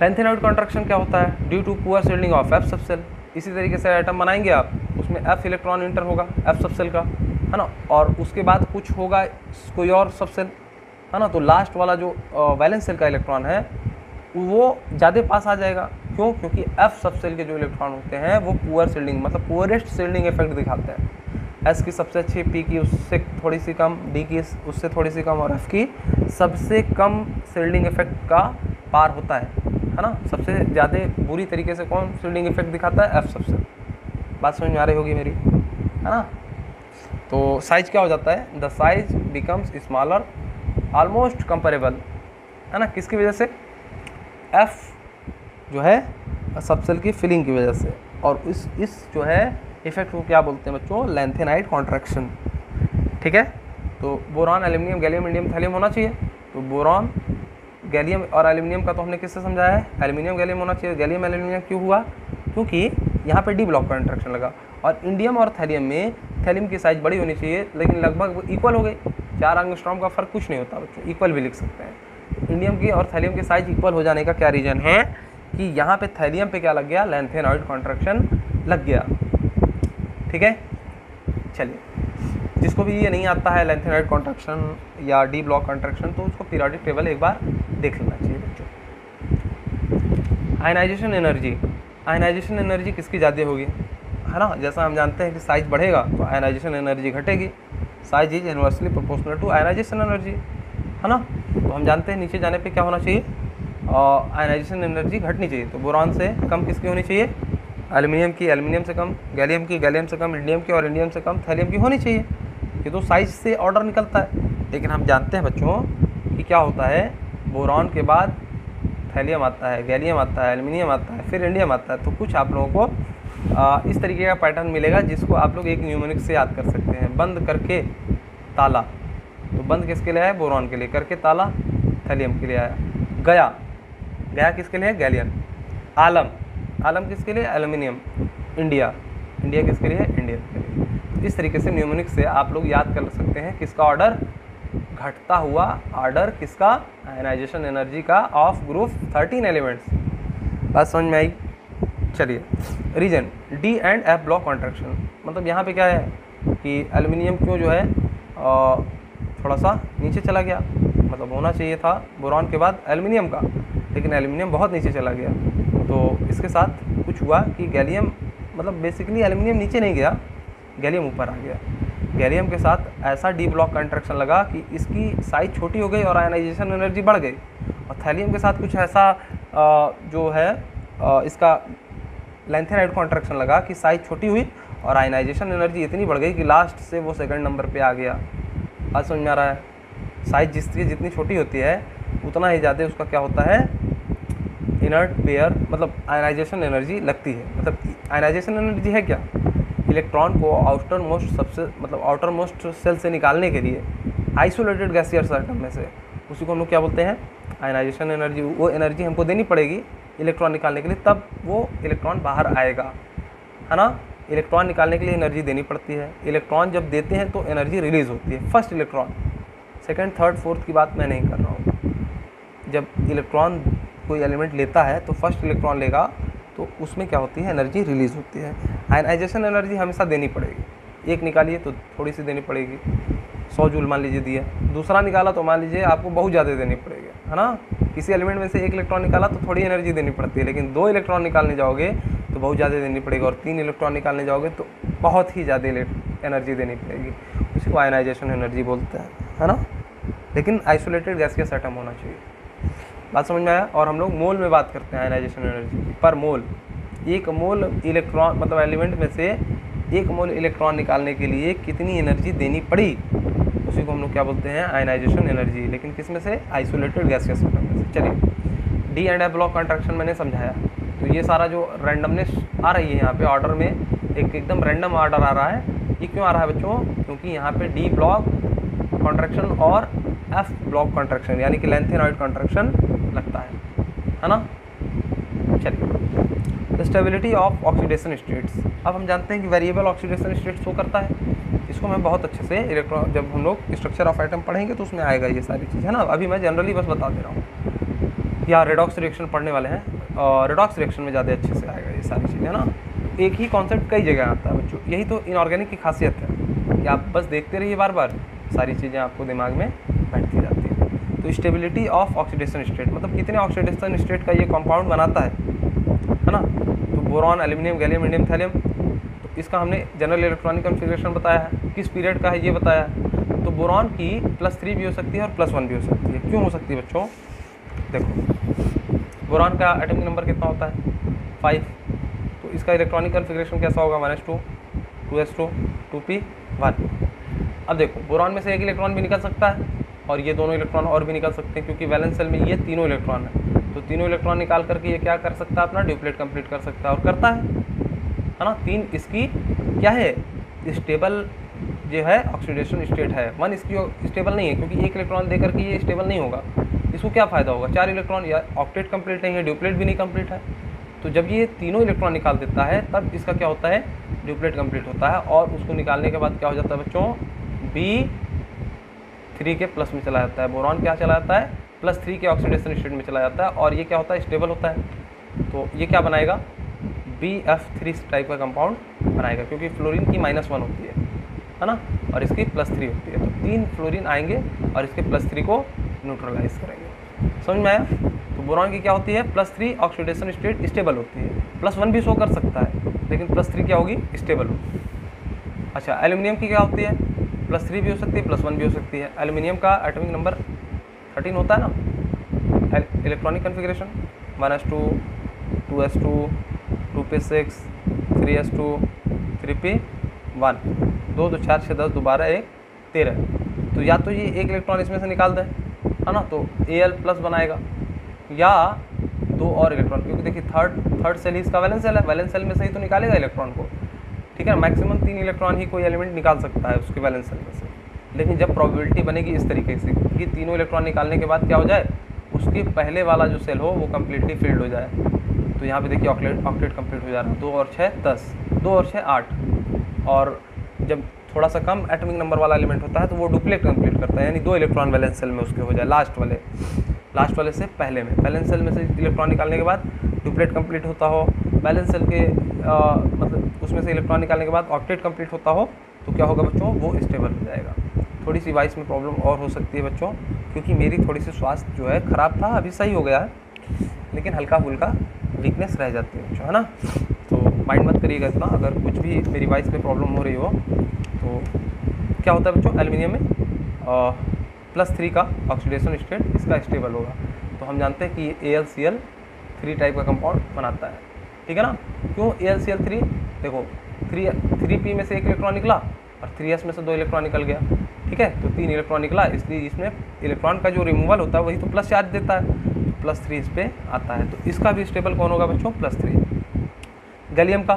पेंथेनॉइड कॉन्ट्रैक्शन क्या होता है? Due to poor shielding of F subshell इसी तरीके से आइटम बनाएँगे आप, उसमें एफ़ इलेक्ट्रॉन इंटर होगा एफ़ सबसेल का। है ना? और उसके बाद कुछ होगा, कोई और सबसेल है ना? तो लास्ट वाला जो वैलेंस सेल का इलेक्ट्रॉन है, वो ज़्यादा पास आ जाएगा। क्यों? क्योंकि एफ़ सबसेल के जो इलेक्ट्रॉन होते हैं, वो पुअर सेल्डिंग मतलब पुअरेस्ट सेल्डिंग इफ़ेक्ट दिखाते हैं। एस की सबसे अच्छी पी की उससे थोड़ी सी कम डी की उससे थोड़ी सी कम, और एफ़ की सबसे कम सील्डिंग इफ़ेक्ट का पार होता है। है ना? सबसे ज़्यादा बुरी तरीके से कौन सील्डिंग इफ़ेक्ट दिखाता है? एफ़ सबसे बात समझ में आ रही होगी मेरी? है ना? तो साइज़ क्या हो जाता है? The size becomes smaller almost comparable है ना? किसकी वजह से? एफ़ जो है, सबसेल की फिलिंग की वजह से। और इस इस जो है इफ़ेक्ट को क्या बोलते हैं बच्चों? लेंथेनाइट कॉन्ट्रैक्शन ठीक है? तो boron aluminium gallium indium thallium होना चाहिए। तो बोरॉन गैलियम और एल्यूमिनियम का तो हमने किससे समझाया है? एल्यूमिनियम गैलियम होना चाहिए। गैलियम एल्यूमिनियम क्यों हुआ? क्योंकि यहाँ पे डी ब्लॉक का इंट्रैक्शन लगा। और इंडियम और थैलियम में थैलियम की साइज़ बड़ी होनी चाहिए, लेकिन लगभग इक्वल हो गई। चार एंगस्ट्रॉम का फ़र्क कुछ नहीं होता, बच्चों इक्वल भी लिख सकते हैं। इंडियम की और थैलियम के साइज़ इक्वल हो जाने का क्या रीज़न है कि यहाँ पे थैलियम पे क्या लग गया? लेंथेनॉइड कॉन्ट्रैक्शन लग गया। ठीक है? चलिए। जिसको भी ये नहीं आता है लेंथेनॉइड कॉन्ट्रैक्शन या डी ब्लॉक कॉन्ट्रैक्शन तो उसको पीरियोडिक टेबल एक बार देख लेना चाहिए, बच्चों। आयनाइजेशन एनर्जी आयनाइजेशन एनर्जी किसकी ज़्यादा होगी? है ना? जैसा हम जानते हैं कि साइज़ बढ़ेगा तो आयनाइजेशन एनर्जी घटेगी। Size is inversely proportional to ionisation energy. है ना? तो हम जानते हैं नीचे जाने पे क्या होना चाहिए? आयनाइजेशन एनर्जी घटनी चाहिए। तो बोरान से कम किसकी होनी चाहिए? एल्यूमिनियम की। एल्यूमिनियम से कम, गैलियम की। गैलियम से कम इंडियम की और इंडियम से कम, थैलियम की होनी चाहिए। ये तो साइज़ से ऑर्डर निकलता है। लेकिन हम जानते हैं बच्चों कि क्या होता है? बोरान के बाद थैलियम आता है गैलियम आता है एल्यूमिनियम आता है फिर इंडियम आता है तो कुछ आप लोगों को आ, इस तरीके का पैटर्न मिलेगा जिसको आप लोग एक न्यूमोनिक से याद कर सकते हैं। बंद करके ताला। तो बंद किसके लिए आया? बोरॉन के लिए। करके ताला थैलियम के लिए आया। गया। गया किसके लिए? है गैलियन आलम। आलम किसके लिए? एल्यूमिनियम। इंडिया। इंडिया किसके लिए? इंडियन के लिए। तो इस तरीके से न्यूमोनिक से आप लोग याद कर सकते हैं किसका ऑर्डर? घटता हुआ ऑर्डर किसका? आयनाइजेशन एनर्जी का ऑफ़ ग्रुप थर्टीन एलिमेंट्स बात समझ में आई? चलिए reason D and F block contraction मतलब यहाँ पे क्या है कि एल्यूमिनियम क्यों जो है थोड़ा सा नीचे चला गया? मतलब होना चाहिए था बोरॉन के बाद एल्यूमिनियम का, लेकिन एल्यूमिनियम बहुत नीचे चला गया। तो इसके साथ कुछ हुआ कि गैलियम मतलब बेसिकली एल्यूमिनियम नीचे नहीं गया गैलियम ऊपर आ गया। गैलियम के साथ ऐसा डी ब्लॉक कंट्रैक्शन लगा कि इसकी साइज़ छोटी हो गई और आयनाइजेशन एनर्जी बढ़ गई। और थैलियम के साथ कुछ ऐसा जो है इसका लेंथेनाइड कॉन्ट्रैक्शन लगा कि साइज़ छोटी हुई और आयनाइजेशन एनर्जी इतनी बढ़ गई कि लास्ट से वो सेकंड नंबर पे आ गया। आज समझ में आ रहा है? साइज़ जिसकी जितनी छोटी होती है, उतना ही ज़्यादा उसका क्या होता है? इनर्ट पेयर मतलब आयनाइजेशन एनर्जी लगती है। मतलब आयनाइजेशन एनर्जी है क्या? इलेक्ट्रॉन को आउटर मोस्ट सबसे मतलब आउटर मोस्ट सेल से निकालने के लिए आइसोलेटेड गैसियर एटम में से, उसी को हम लोग क्या बोलते हैं? आयनाइजेशन एनर्जी वो एनर्जी हमको देनी पड़ेगी इलेक्ट्रॉन निकालने के लिए, तब वो इलेक्ट्रॉन बाहर आएगा। है ना? इलेक्ट्रॉन निकालने के लिए एनर्जी देनी पड़ती है। इलेक्ट्रॉन जब देते हैं तो एनर्जी रिलीज़ होती है first electron second third fourth की बात मैं नहीं कर रहा हूँ। जब इलेक्ट्रॉन कोई एलिमेंट लेता है तो फ़र्स्ट इलेक्ट्रॉन लेगा तो उसमें क्या होती है? एनर्जी रिलीज़ होती है। आयनाइजेशन एनर्जी हमेशा देनी पड़ेगी। एक निकालिए तो थोड़ी सी देनी पड़ेगी। सौ जूल मान लीजिए दिया। दूसरा निकाला तो मान लीजिए आपको बहुत ज़्यादा देनी पड़ेगी, है ना? किसी एलिमेंट में से एक इलेक्ट्रॉन निकाला तो थोड़ी एनर्जी देनी पड़ती है, लेकिन दो इलेक्ट्रॉन निकालने जाओगे तो बहुत ज़्यादा देनी पड़ेगी और तीन इलेक्ट्रॉन निकालने जाओगे तो बहुत ही ज़्यादा एनर्जी देनी पड़ेगी। उसी को आयनाइजेशन एनर्जी बोलते हैं, है ना? लेकिन आइसोलेटेड गैस के सेटम होना चाहिए। बात समझ में आया? और हम लोग मोल में बात करते हैं आयनाइजेशन एनर्जी पर मोल, एक मोल इलेक्ट्रॉन मतलब एलिमेंट में से एक मोल इलेक्ट्रॉन निकालने के लिए कितनी एनर्जी देनी पड़ी? उसी को हम लोग क्या बोलते हैं? आयनाइजेशन एनर्जी लेकिन किसमें से? आइसोलेटेड गैस के सिस्टम में से। चलिए D and F block contraction मैंने समझाया। तो ये सारा जो रैंडमनेस आ रही है यहाँ पे ऑर्डर में, एक एकदम रैंडम ऑर्डर आ रहा है। ये क्यों आ रहा है बच्चों? क्योंकि यहाँ पे डी ब्लॉक कॉन्ट्रैक्शन और एफ़ ब्लॉक कॉन्ट्रैक्शन यानी कि लेंथेनॉइड कॉन्ट्रैक्शन लगता है। है ना? चलिए। स्टेबिलिटी ऑफ़ ऑक्सीडेशन स्टेट्स अब हम जानते हैं कि वेरिएबल ऑक्सीडेशन स्टेट शो करता है। इसको मैं बहुत अच्छे से इलेक्ट्रॉन जब हम लोग स्ट्रक्चर ऑफ़ आइटम पढ़ेंगे तो उसमें आएगा ये सारी चीज़, है ना? अभी मैं जनरली बस बता दे रहा हूँ। या रेडॉक्स रिएक्शन पढ़ने वाले हैं, और रेडॉक्स रिएक्शन में ज़्यादा अच्छे से आएगा ये सारी चीज़ें, है ना? एक ही कॉन्सेप्ट कई जगह आता है बच्चों। यही तो इनऑर्गेनिक की खासियत है। कि आप बस देखते रहिए बार बार सारी चीज़ें आपको दिमाग में बैठती तो स्टेबिलिटी ऑफ़ ऑक्सीडेशन स्टेट मतलब कितने ऑक्सीडेशन स्टेट का ये कंपाउंड बनाता है है ना? तो boron aluminium gallium indium thallium तो इसका हमने जनरल इलेक्ट्रॉनिक कन्फिग्रेशन बताया है। किस पीरियड का है ये बताया तो बोरॉन की प्लस थ्री भी हो सकती है और प्लस वन भी हो सकती है। क्यों हो सकती है बच्चों? देखो बोरॉन का एटमिक नंबर कितना होता है? फाइव तो इसका इलेक्ट्रॉनिक कन्फिग्रेशन कैसा होगा? Minus two two S two two P one अब देखो बोरॉन में से एक इलेक्ट्रॉन भी निकल सकता है। और ये दोनों इलेक्ट्रॉन और भी निकल सकते हैं, क्योंकि वैलेंस सेल में ये तीनों इलेक्ट्रॉन है। तो तीनों इलेक्ट्रॉन निकाल करके ये क्या कर सकता है अपना? ड्यूप्लेट कंप्लीट कर सकता है और करता है। है ना? तीन इसकी क्या है? स्टेबल जो है ऑक्सीडेशन स्टेट है। वन इसकी स्टेबल नहीं है, क्योंकि एक इलेक्ट्रॉन दे करके ये स्टेबल नहीं होगा। इसको क्या फ़ायदा होगा? चार इलेक्ट्रॉन या ऑक्टेट कंप्लीट नहीं है ड्यूप्लेट भी नहीं कंप्लीट है। तो जब ये तीनों इलेक्ट्रॉन निकाल देता है, तब इसका क्या होता है? ड्यूप्लेट कंप्लीट होता है और उसको निकालने के बाद क्या हो जाता है बच्चों? बी थ्री के प्लस में चला जाता है, बोरॉन क्या चला जाता है? प्लस थ्री के ऑक्सीडेशन स्टेट में चला जाता है, और ये क्या होता है? स्टेबल होता है। तो ये क्या बनाएगा? बी एफ़ थ्री टाइप का कंपाउंड बनाएगा, क्योंकि फ्लोरीन की माइनस वन होती है है ना? और इसकी प्लस थ्री होती है। तो तीन फ्लोरीन आएँगे और इसके प्लस थ्री को न्यूट्रलाइज करेंगे। समझ में आया? तो बोरॉन की क्या होती है? Plus three oxidation state stable होती है। प्लस वन भी शो कर सकता है, लेकिन प्लस थ्री क्या होगी? स्टेबल होगी। अच्छा एल्यूमिनियम की क्या होती है? प्लस थ्री भी हो सकती है, प्लस वन भी हो सकती है। एल्यूमिनियम का एटमिक नंबर थर्टीन होता है ना? Electronic configuration, one S two two S two two P six, three S two, three P one. दो दो, चार छः दस, दोबारा एक, तेरह। तो या तो ये एक इलेक्ट्रॉन इसमें से निकाल दें, है ना? तो ए एल प्लस बनाएगा। या दो और इलेक्ट्रॉन, क्योंकि देखिए थर्ड थर्ड सेल ही इसका वैलेंस सेल है। वैलेंस सेल में से ही तो निकालेगा इलेक्ट्रॉन को। ठीक है मैक्सिमम तीन इलेक्ट्रॉन ही कोई एलिमेंट निकाल सकता है उसके सेल में से। लेकिन जब प्रोबेबिलिटी बनेगी इस तरीके से कि तीनों इलेक्ट्रॉन निकालने के बाद क्या हो जाए, उसके पहले वाला जो सेल हो, वो कम्प्लीटली फिल्ड हो जाए। तो यहाँ पे देखिए ऑक्लेट ऑक्टेट कंप्लीट हो जा रहा है। दो और छः दस। दो और छः आठ। और जब थोड़ा सा कम एटमिक नंबर वाला एलिमेंट होता है तो वो डुप्लेट कंप्लीट करता है। यानी दो इलेक्ट्रॉन बैलेंस सेल में उसके हो जाए लास्ट वाले। लास्ट वाले से पहले में। बैलेंस सेल में से इलेक्ट्रॉन निकालने के बाद डुप्लेट कंप्लीट होता हो बैलेंस सेल के मतलब उसमें से इलेक्ट्रॉन निकालने के बाद ऑक्टेट कंप्लीट होता हो तो क्या होगा बच्चों? वो स्टेबल हो जाएगा। थोड़ी सी वाइस में प्रॉब्लम और हो सकती है बच्चों क्योंकि मेरी थोड़ी सी स्वास्थ्य जो है ख़राब था अभी सही हो गया है लेकिन हल्का फुल्का वीकनेस रह जाती है बच्चों है ना? तो माइंड मत करिएगा इतना अगर कुछ भी मेरी वाइस में प्रॉब्लम हो रही हो तो क्या होता है बच्चों? एल्यूमिनियम में आ, प्लस थ्री का ऑक्सीडेशन स्टेट इसका स्टेबल होगा। तो हम जानते हैं कि A L C L three type का कंपाउंड बनाता है। ठीक है ना? क्यों? A L C L three देखो थ्री थ्री पी में से एक इलेक्ट्रॉन निकला और थ्री एस में से दो इलेक्ट्रॉन निकल गया। ठीक है? तो तीन इलेक्ट्रॉन निकला, इसलिए इसमें इलेक्ट्रॉन का जो रिमूवल होता है, वही तो प्लस चार्ज देता है। तो प्लस थ्री इस पर आता है। तो इसका भी स्टेबल कौन होगा बच्चों? प्लस थ्री गैलियम का।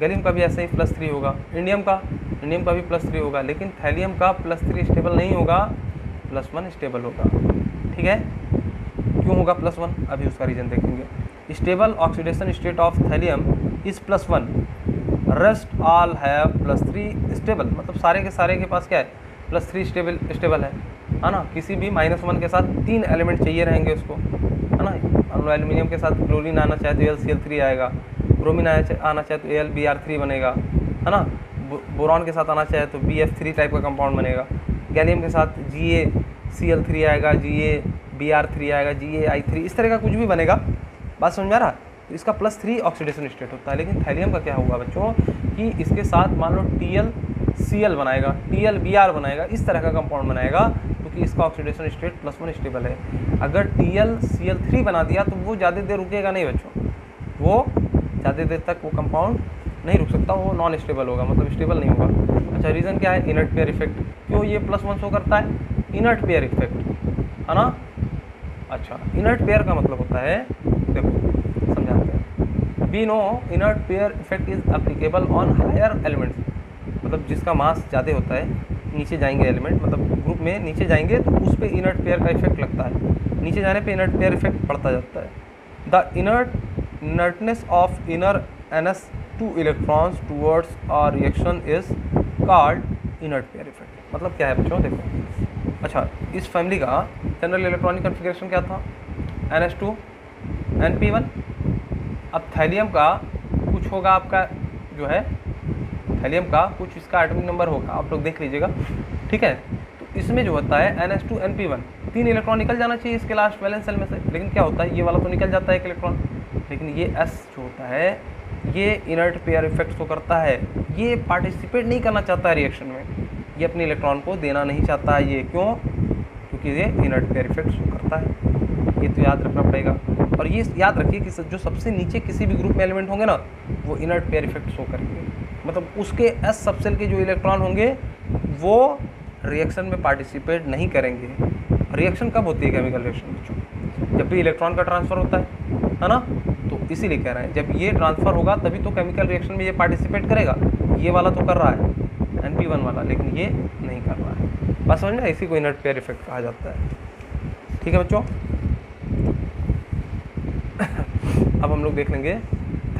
गैलियम का भी ऐसे ही प्लस थ्री होगा। इंडियम का। इंडियम का भी प्लस थ्री होगा। लेकिन थैलियम का प्लस थ्री स्टेबल नहीं होगा प्लस वन स्टेबल होगा। ठीक है? क्यों होगा प्लस वन अभी उसका रीज़न देखेंगे। Stable oxidation state of thallium is plus one rest all have plus three stable मतलब सारे के सारे के पास क्या है? प्लस थ्री स्टेबल स्टेबल है। है ना? किसी भी माइनस वन के साथ तीन एलिमेंट चाहिए रहेंगे उसको। है ना? मान लो एल्यूमिनियम के साथ क्लोरीन आना चाहे तो एल सी एल थ्री आएगा। ब्रोमीन आना चाहे तो एल बी आर थ्री बनेगा। है ना? बोरॉन के साथ आना चाहे तो बी एफ़ थ्री टाइप का कंपाउंड बनेगा। गैलियम के साथ G A C L three आएगा। G A B R three आएगा जी ए आई थ्री इस तरह का कुछ भी बनेगा। बात समझ में आ रहा? तो इसका प्लस थ्री ऑक्सीडेशन स्टेट होता है। लेकिन थैलियम का क्या होगा बच्चों? कि इसके साथ मान लो टी एल सी एल बनाएगा टी एल बी आर बनाएगा, इस तरह का कंपाउंड बनाएगा, क्योंकि तो इसका oxidation state plus one stable है। अगर T L C L three बना दिया तो वो ज़्यादा देर रुकेगा नहीं बच्चों। वो ज़्यादा देर तक वो कंपाउंड नहीं रुक सकता, वो नॉन स्टेबल होगा मतलब स्टेबल नहीं होगा। अच्छा रीज़न क्या है? इनर्ट पेयर इफ़ेक्ट क्यों ये प्लस वन शो करता है? इनर्ट पेयर इफ़ेक्ट है ना? अच्छा इनर्ट पेयर का मतलब होता है, देखो, समझाते हैं। We know inert pair effect is applicable on higher elements मतलब जिसका मास ज़्यादा होता है, नीचे जाएँगे एलिमेंट मतलब ग्रुप में नीचे जाएँगे तो उस पर इनर्ट पेयर का इफ़ेक्ट लगता है। नीचे जाने पे इनर्ट पेयर इफ़ेक्ट पड़ता जाता है। The inert inertness of inner N S two electrons towards a reaction is called inert pair effect मतलब क्या है बच्चों, देखो। अच्छा इस फैमिली का जनरल इलेक्ट्रॉनिक कन्फिग्रेशन क्या था? N S two N P one अब थैलियम का कुछ होगा आपका, जो है थैलियम का कुछ इसका एटॉमिक नंबर होगा। आप लोग देख लीजिएगा। ठीक है? तो इसमें जो होता है N S two N P one तीन इलेक्ट्रॉन निकल जाना चाहिए इसके लास्ट वैलेंस सेल में से। लेकिन क्या होता है, ये वाला तो निकल जाता है एक इलेक्ट्रॉन लेकिन ये एस जो होता है, ये इनर्ट पेयर इफ़ेक्ट शो करता है। ये पार्टिसिपेट नहीं करना चाहता है रिएक्शन में। ये अपने इलेक्ट्रॉन को देना नहीं चाहता है, ये क्यों? क्योंकि ये इनर्ट पेयर इफ़ेक्ट शो करता है। ये तो याद रखना पड़ेगा। और ये याद रखिए कि जो सबसे नीचे किसी भी ग्रुप में एलिमेंट होंगे ना, वो इनर्ट पेयर इफ़ेक्ट शो करेंगे। मतलब उसके एस सबसेल के जो इलेक्ट्रॉन होंगे, वो रिएक्शन में पार्टिसिपेट नहीं करेंगे। रिएक्शन कब होती है केमिकल रिएक्शन बच्चों जब भी इलेक्ट्रॉन का ट्रांसफ़र होता है है ना? तो इसीलिए कह रहे हैं। जब ये ट्रांसफ़र होगा, तभी तो केमिकल रिएक्शन में ये पार्टिसिपेट करेगा। ये वाला तो कर रहा है। एन पी वन वाला, लेकिन ये नहीं कर रहा है। बस समझ में इसी को इनर्ट पेयर इफ़ेक्ट कहा जाता है। ठीक है बच्चों? अब हम लोग देख लेंगे।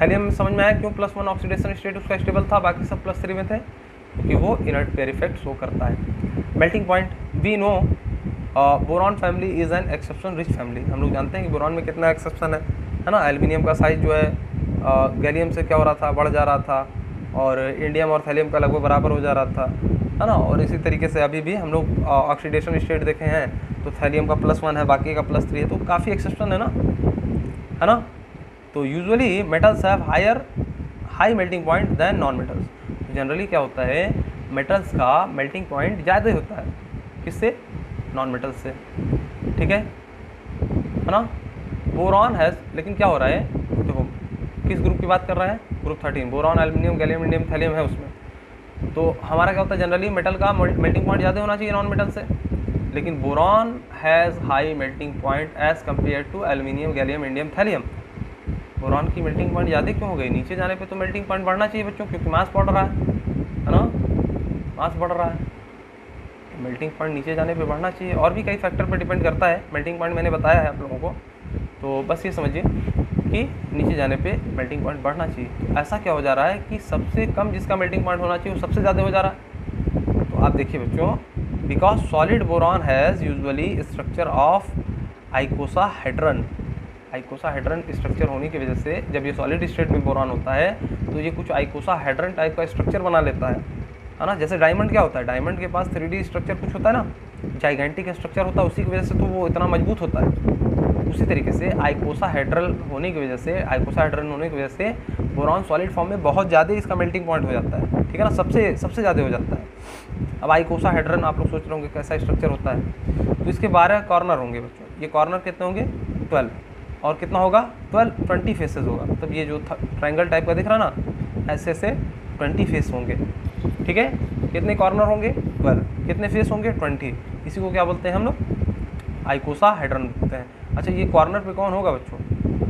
थैलियम में समझ में आया क्यों? प्लस वन ऑक्सीडेशन स्टेट उसका स्टेबल था, बाकी सब प्लस थ्री में थे। क्योंकि वो इनर्ट पेयर इफ़ेक्ट शो करता है। Melting point we know boron family is an exception rich family हम लोग जानते हैं कि बोरॉन में कितना एक्सेप्शन है। है ना? एल्यूमिनियम का साइज़ जो है गैलियम से क्या हो रहा था, बढ़ जा रहा था। और इंडियम और थैलियम का लगभग बराबर हो जा रहा था, है ना? और इसी तरीके से अभी भी हम लोग ऑक्सीडेशन स्टेट देखे हैं तो थैलियम का प्लस वन है, बाकी का प्लस थ्री है तो काफ़ी एक्सेप्शन है ना? है ना? तो usually metals have higher high melting point than non metals generally क्या होता है मेटल्स का मेल्टिंग पॉइंट ज़्यादा होता है। किससे? नॉन मेटल्स से। ठीक है? है ना? बोरॉन है लेकिन क्या हो रहा है? देखो, किस ग्रुप की बात कर रहा है? Group thirteen boron aluminium gallium indium thallium है उसमें। तो हमारा क्या होता है जनरली मेटल का मेल्टिंग पॉइंट ज़्यादा होना चाहिए नॉन मेटल से। लेकिन boron has high melting point as compare to aluminium gallium indium thallium boron की मेल्टिंग पॉइंट ज़्यादा क्यों हो गई? नीचे जाने पे तो मेल्टिंग पॉइंट बढ़ना चाहिए बच्चों, क्योंकि मास बढ़ रहा है है ना? मास बढ़ रहा है। मेल्टिंग पॉइंट नीचे जाने पे बढ़ना चाहिए। और भी कई फैक्टर पर डिपेंड करता है। मेल्टिंग पॉइंट मैंने बताया है आप लोगों को। तो बस ये समझिए। कि नीचे जाने पे मेल्टिंग पॉइंट बढ़ना चाहिए। ऐसा क्या हो जा रहा है कि सबसे कम जिसका मेल्टिंग पॉइंट होना चाहिए, वो सबसे ज़्यादा हो जा रहा है। तो आप देखिए बच्चों because solid boron has usually structure of icosahedron icosahedron structure होने की वजह से जब ये सॉलिड स्टेट में बोरॉन होता है तो ये कुछ आइकोसा हाइड्रन टाइप का स्ट्रक्चर बना लेता है। है ना? जैसे डायमंड क्या होता है? डायमंड के पास थ्री स्ट्रक्चर कुछ होता है ना? जाइगेंटिक स्ट्रक्चर होता है, उसी की वजह से तो वो इतना मज़बूत होता है। उसी तरीके से आइकोसा हाइड्रल होने की वजह से, आइकोसा हाइड्रल होने की वजह से बोरॉन सॉलिड फॉर्म में बहुत ज़्यादा इसका मेल्टिंग पॉइंट हो जाता है। ठीक है ना? सबसे सबसे ज़्यादा हो जाता है। अब आइकोसा हाइड्रन आप लोग सोच रहे होंगे कैसा स्ट्रक्चर होता है। तो इसके बारह कॉर्नर होंगे बच्चों। ये कॉर्नर कितने होंगे? ट्वेल्व और कितना होगा? ट्वेल्व ट्वेंटी फेसेस होगा। मतलब ये जो ट्राइंगल टाइप का दिख रहा ना ऐसे ऐसे ट्वेंटी फेस होंगे। ठीक है? कितने कॉर्नर होंगे? ट्वेल्व कितने फेस होंगे? ट्वेंटी इसी को क्या बोलते हैं हम लोग? आइकोसा हाइड्रन बोलते हैं। अच्छा ये कॉर्नर पे कौन होगा बच्चों?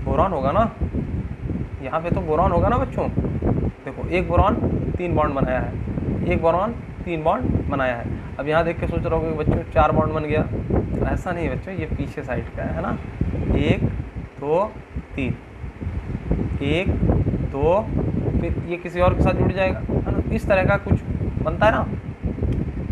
बोरॉन होगा ना? यहाँ पे तो बोरॉन होगा ना बच्चों? देखो, एक बोरॉन तीन बॉन्ड बनाया है। एक बोरॉन तीन बॉन्ड बनाया है। अब यहाँ देख के सोच रहे हो बच्चों, चार बॉन्ड बन गया। ऐसा नहीं बच्चों, ये पीछे साइड का है ना? एक, दो, तीन। एक, दो फिर ये किसी और के साथ जुड़ जाएगा, है ना? इस तरह का कुछ बनता है ना?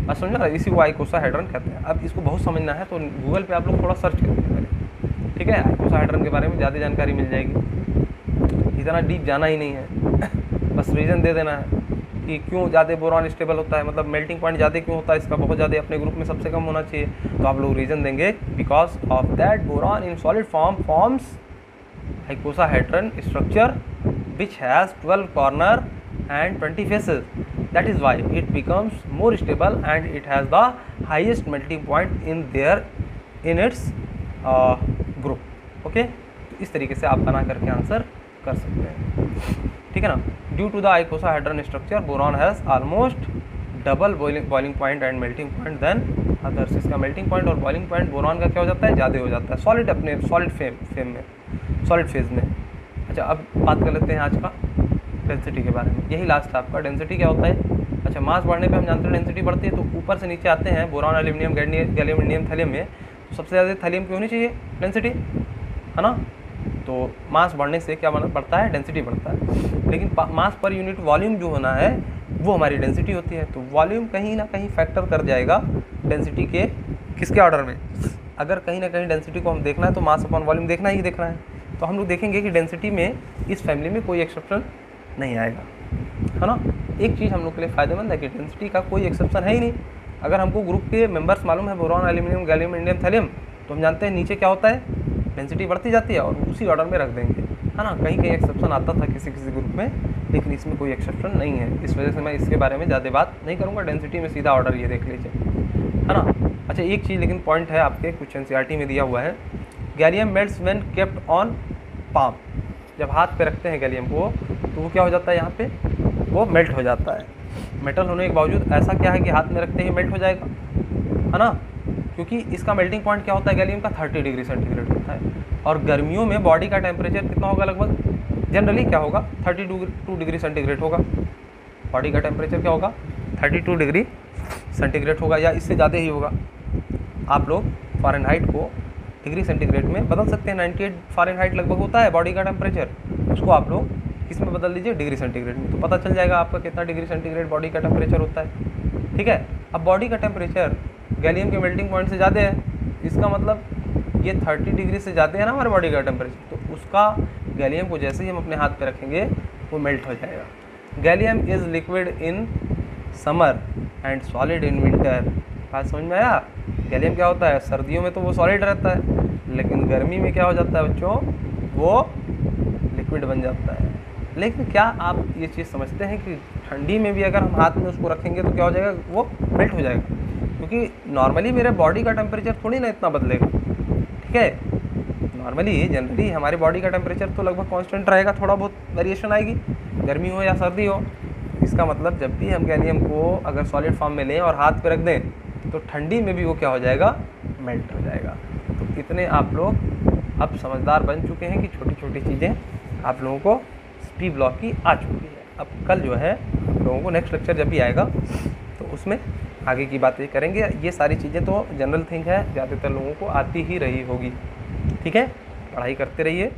बस समझ रहा इसी को आइकोसा हाइड्रन कहते हैं। अब इसको बहुत समझना है तो गूगल पे आप लोग थोड़ा सर्च करिए पहले। ठीक है? आइकोसा हाइड्रन के बारे में ज़्यादा जानकारी मिल जाएगी। इतना डीप जाना ही नहीं है। बस रीज़न दे देना है कि क्यों ज़्यादा बोरॉन स्टेबल होता है। मतलब मेल्टिंग पॉइंट ज़्यादा क्यों होता है? इसका बहुत ज़्यादा अपने ग्रुप में सबसे कम होना चाहिए। तो आप लोग रीज़न देंगे because of that boron in solid form forms hedron structure which has twelve corner and 20 faces. That is why it becomes more stable and it has the highest melting point in their in its uh, group. Okay? तो इस तरीके से आप बना करके answer कर सकते हैं। ठीक है ना? Due to the icosahedron structure boron has almost double boiling boiling point and melting point than others इसका मेल्टिंग पॉइंट और बॉइलिंग पॉइंट बोरॉन का क्या हो जाता है? ज़्यादा हो जाता है। सॉलिड अपने सॉलिड फेम फेम में सॉलिड फ़ेज़ में। अच्छा अब बात कर लेते हैं आज का। डेंसिटी के बारे में। यही लास्ट आपका। डेंसिटी क्या होता है? अच्छा मास बढ़ने पे हम जानते हैं डेंसिटी बढ़ती है तो ऊपर से नीचे आते हैं बोरान एल्यूमिनियम गैलियम थैलियम में तो सबसे ज़्यादा थैलियम की होनी चाहिए? डेंसिटी है ना? तो मास बढ़ने से क्या बढ़ता है? डेंसिटी बढ़ता है। लेकिन मास पर यूनिट वॉल्यूम जो होना है, वो हमारी डेंसिटी होती है। तो वॉल्यूम कहीं ना कहीं फैक्टर कर जाएगा डेंसिटी के किसके ऑर्डर में? अगर कहीं ना कहीं डेंसिटी को हम देखना है तो मास अपॉन वॉल्यूम देखना ही देखना है। तो हम लोग देखेंगे कि डेंसिटी में इस फैमिली में कोई एक्सेप्शन नहीं आएगा। है ना? एक चीज़ हम लोग के लिए फ़ायदेमंद है कि डेंसिटी का कोई एक्सेप्शन है ही नहीं। अगर हमको ग्रुप के मेंबर्स मालूम है boron aluminium gallium indium thallium तो हम जानते हैं नीचे क्या होता है? डेंसिटी बढ़ती जाती है और उसी ऑर्डर में रख देंगे। है ना? कहीं कहीं एक्सेप्शन आता था किसी किसी ग्रुप में, लेकिन इसमें कोई एक्सेप्शन नहीं है। इस वजह से मैं इसके बारे में ज़्यादा बात नहीं करूँगा। डेंसिटी में सीधा ऑर्डर ये देख लीजिए। है ना? अच्छा एक चीज़ लेकिन पॉइंट है आपके, कुछ एन में दिया हुआ है। Gallium melts when kept on palm जब हाथ पे रखते हैं गैलियम को तो वो क्या हो जाता है यहाँ पे? वो मेल्ट हो जाता है। मेटल होने के बावजूद ऐसा क्या है कि हाथ में रखते ही मेल्ट हो जाएगा? है ना? क्योंकि इसका मेल्टिंग पॉइंट क्या होता है? गैलियम का 30 डिग्री सेंटीग्रेड होता है। और गर्मियों में बॉडी का टेम्परेचर कितना होगा लगभग? जनरली क्या होगा? थर्टी टू डिग्री सेंटीग्रेड होगा। बॉडी का टेम्परेचर क्या होगा? थर्टी टू डिग्री सेंटीग्रेड होगा या इससे ज़्यादा ही होगा। आप लोग फॉरन को डिग्री सेंटीग्रेड में। बदल सकते हैं 98 एट फॉरन लगभग होता है बॉडी का टेम्परेचर। उसको आप लोग किसमें बदल दीजिए डिग्री सेंटीग्रेड में। तो पता चल जाएगा आपका कितना डिग्री सेंटीग्रेड बॉडी का टेम्परेचर होता है। ठीक है? अब बॉडी का टेम्परेचर गैलियम के मेल्टिंग पॉइंट से ज़्यादा है। इसका मतलब ये 30 डिग्री से ज़्यादा है ना हमारे बॉडी का टेम्परेचर। तो उसका गैलियम को जैसे ही हम अपने हाथ पे रखेंगे, वो मेल्ट हो जाएगा। Gallium is liquid in summer and solid in winter. बात समझ में आया? गैलियम क्या होता है? सर्दियों में तो वो सॉलिड रहता है, लेकिन गर्मी में क्या हो जाता है बच्चों? वो लिक्विड बन जाता है। लेकिन क्या आप ये चीज़ समझते हैं कि ठंडी में भी अगर हम हाथ में उसको रखेंगे तो क्या हो जाएगा? वो मेल्ट हो जाएगा। क्योंकि नॉर्मली मेरे बॉडी का टेम्परेचर थोड़ी ना इतना बदलेगा। ठीक है? नॉर्मली जनरली हमारी बॉडी का टेम्परेचर तो लगभग कांस्टेंट रहेगा, थोड़ा बहुत वेरिएशन आएगी, गर्मी हो या सर्दी हो। इसका मतलब जब भी हम गैलियम को अगर सॉलिड फॉर्म में लें और हाथ पे रख दें तो ठंडी में भी वो क्या हो जाएगा? मेल्ट हो जाएगा। तो इतने आप लोग अब समझदार बन चुके हैं कि छोटी छोटी चीज़ें आप लोगों को पी ब्लॉक की आ चुकी है। अब कल जो है लोगों को नेक्स्ट लेक्चर जब भी आएगा तो उसमें आगे की बातें करेंगे। ये सारी चीज़ें तो जनरल थिंग है, ज़्यादातर लोगों को आती ही रही होगी। ठीक है? पढ़ाई करते रहिए।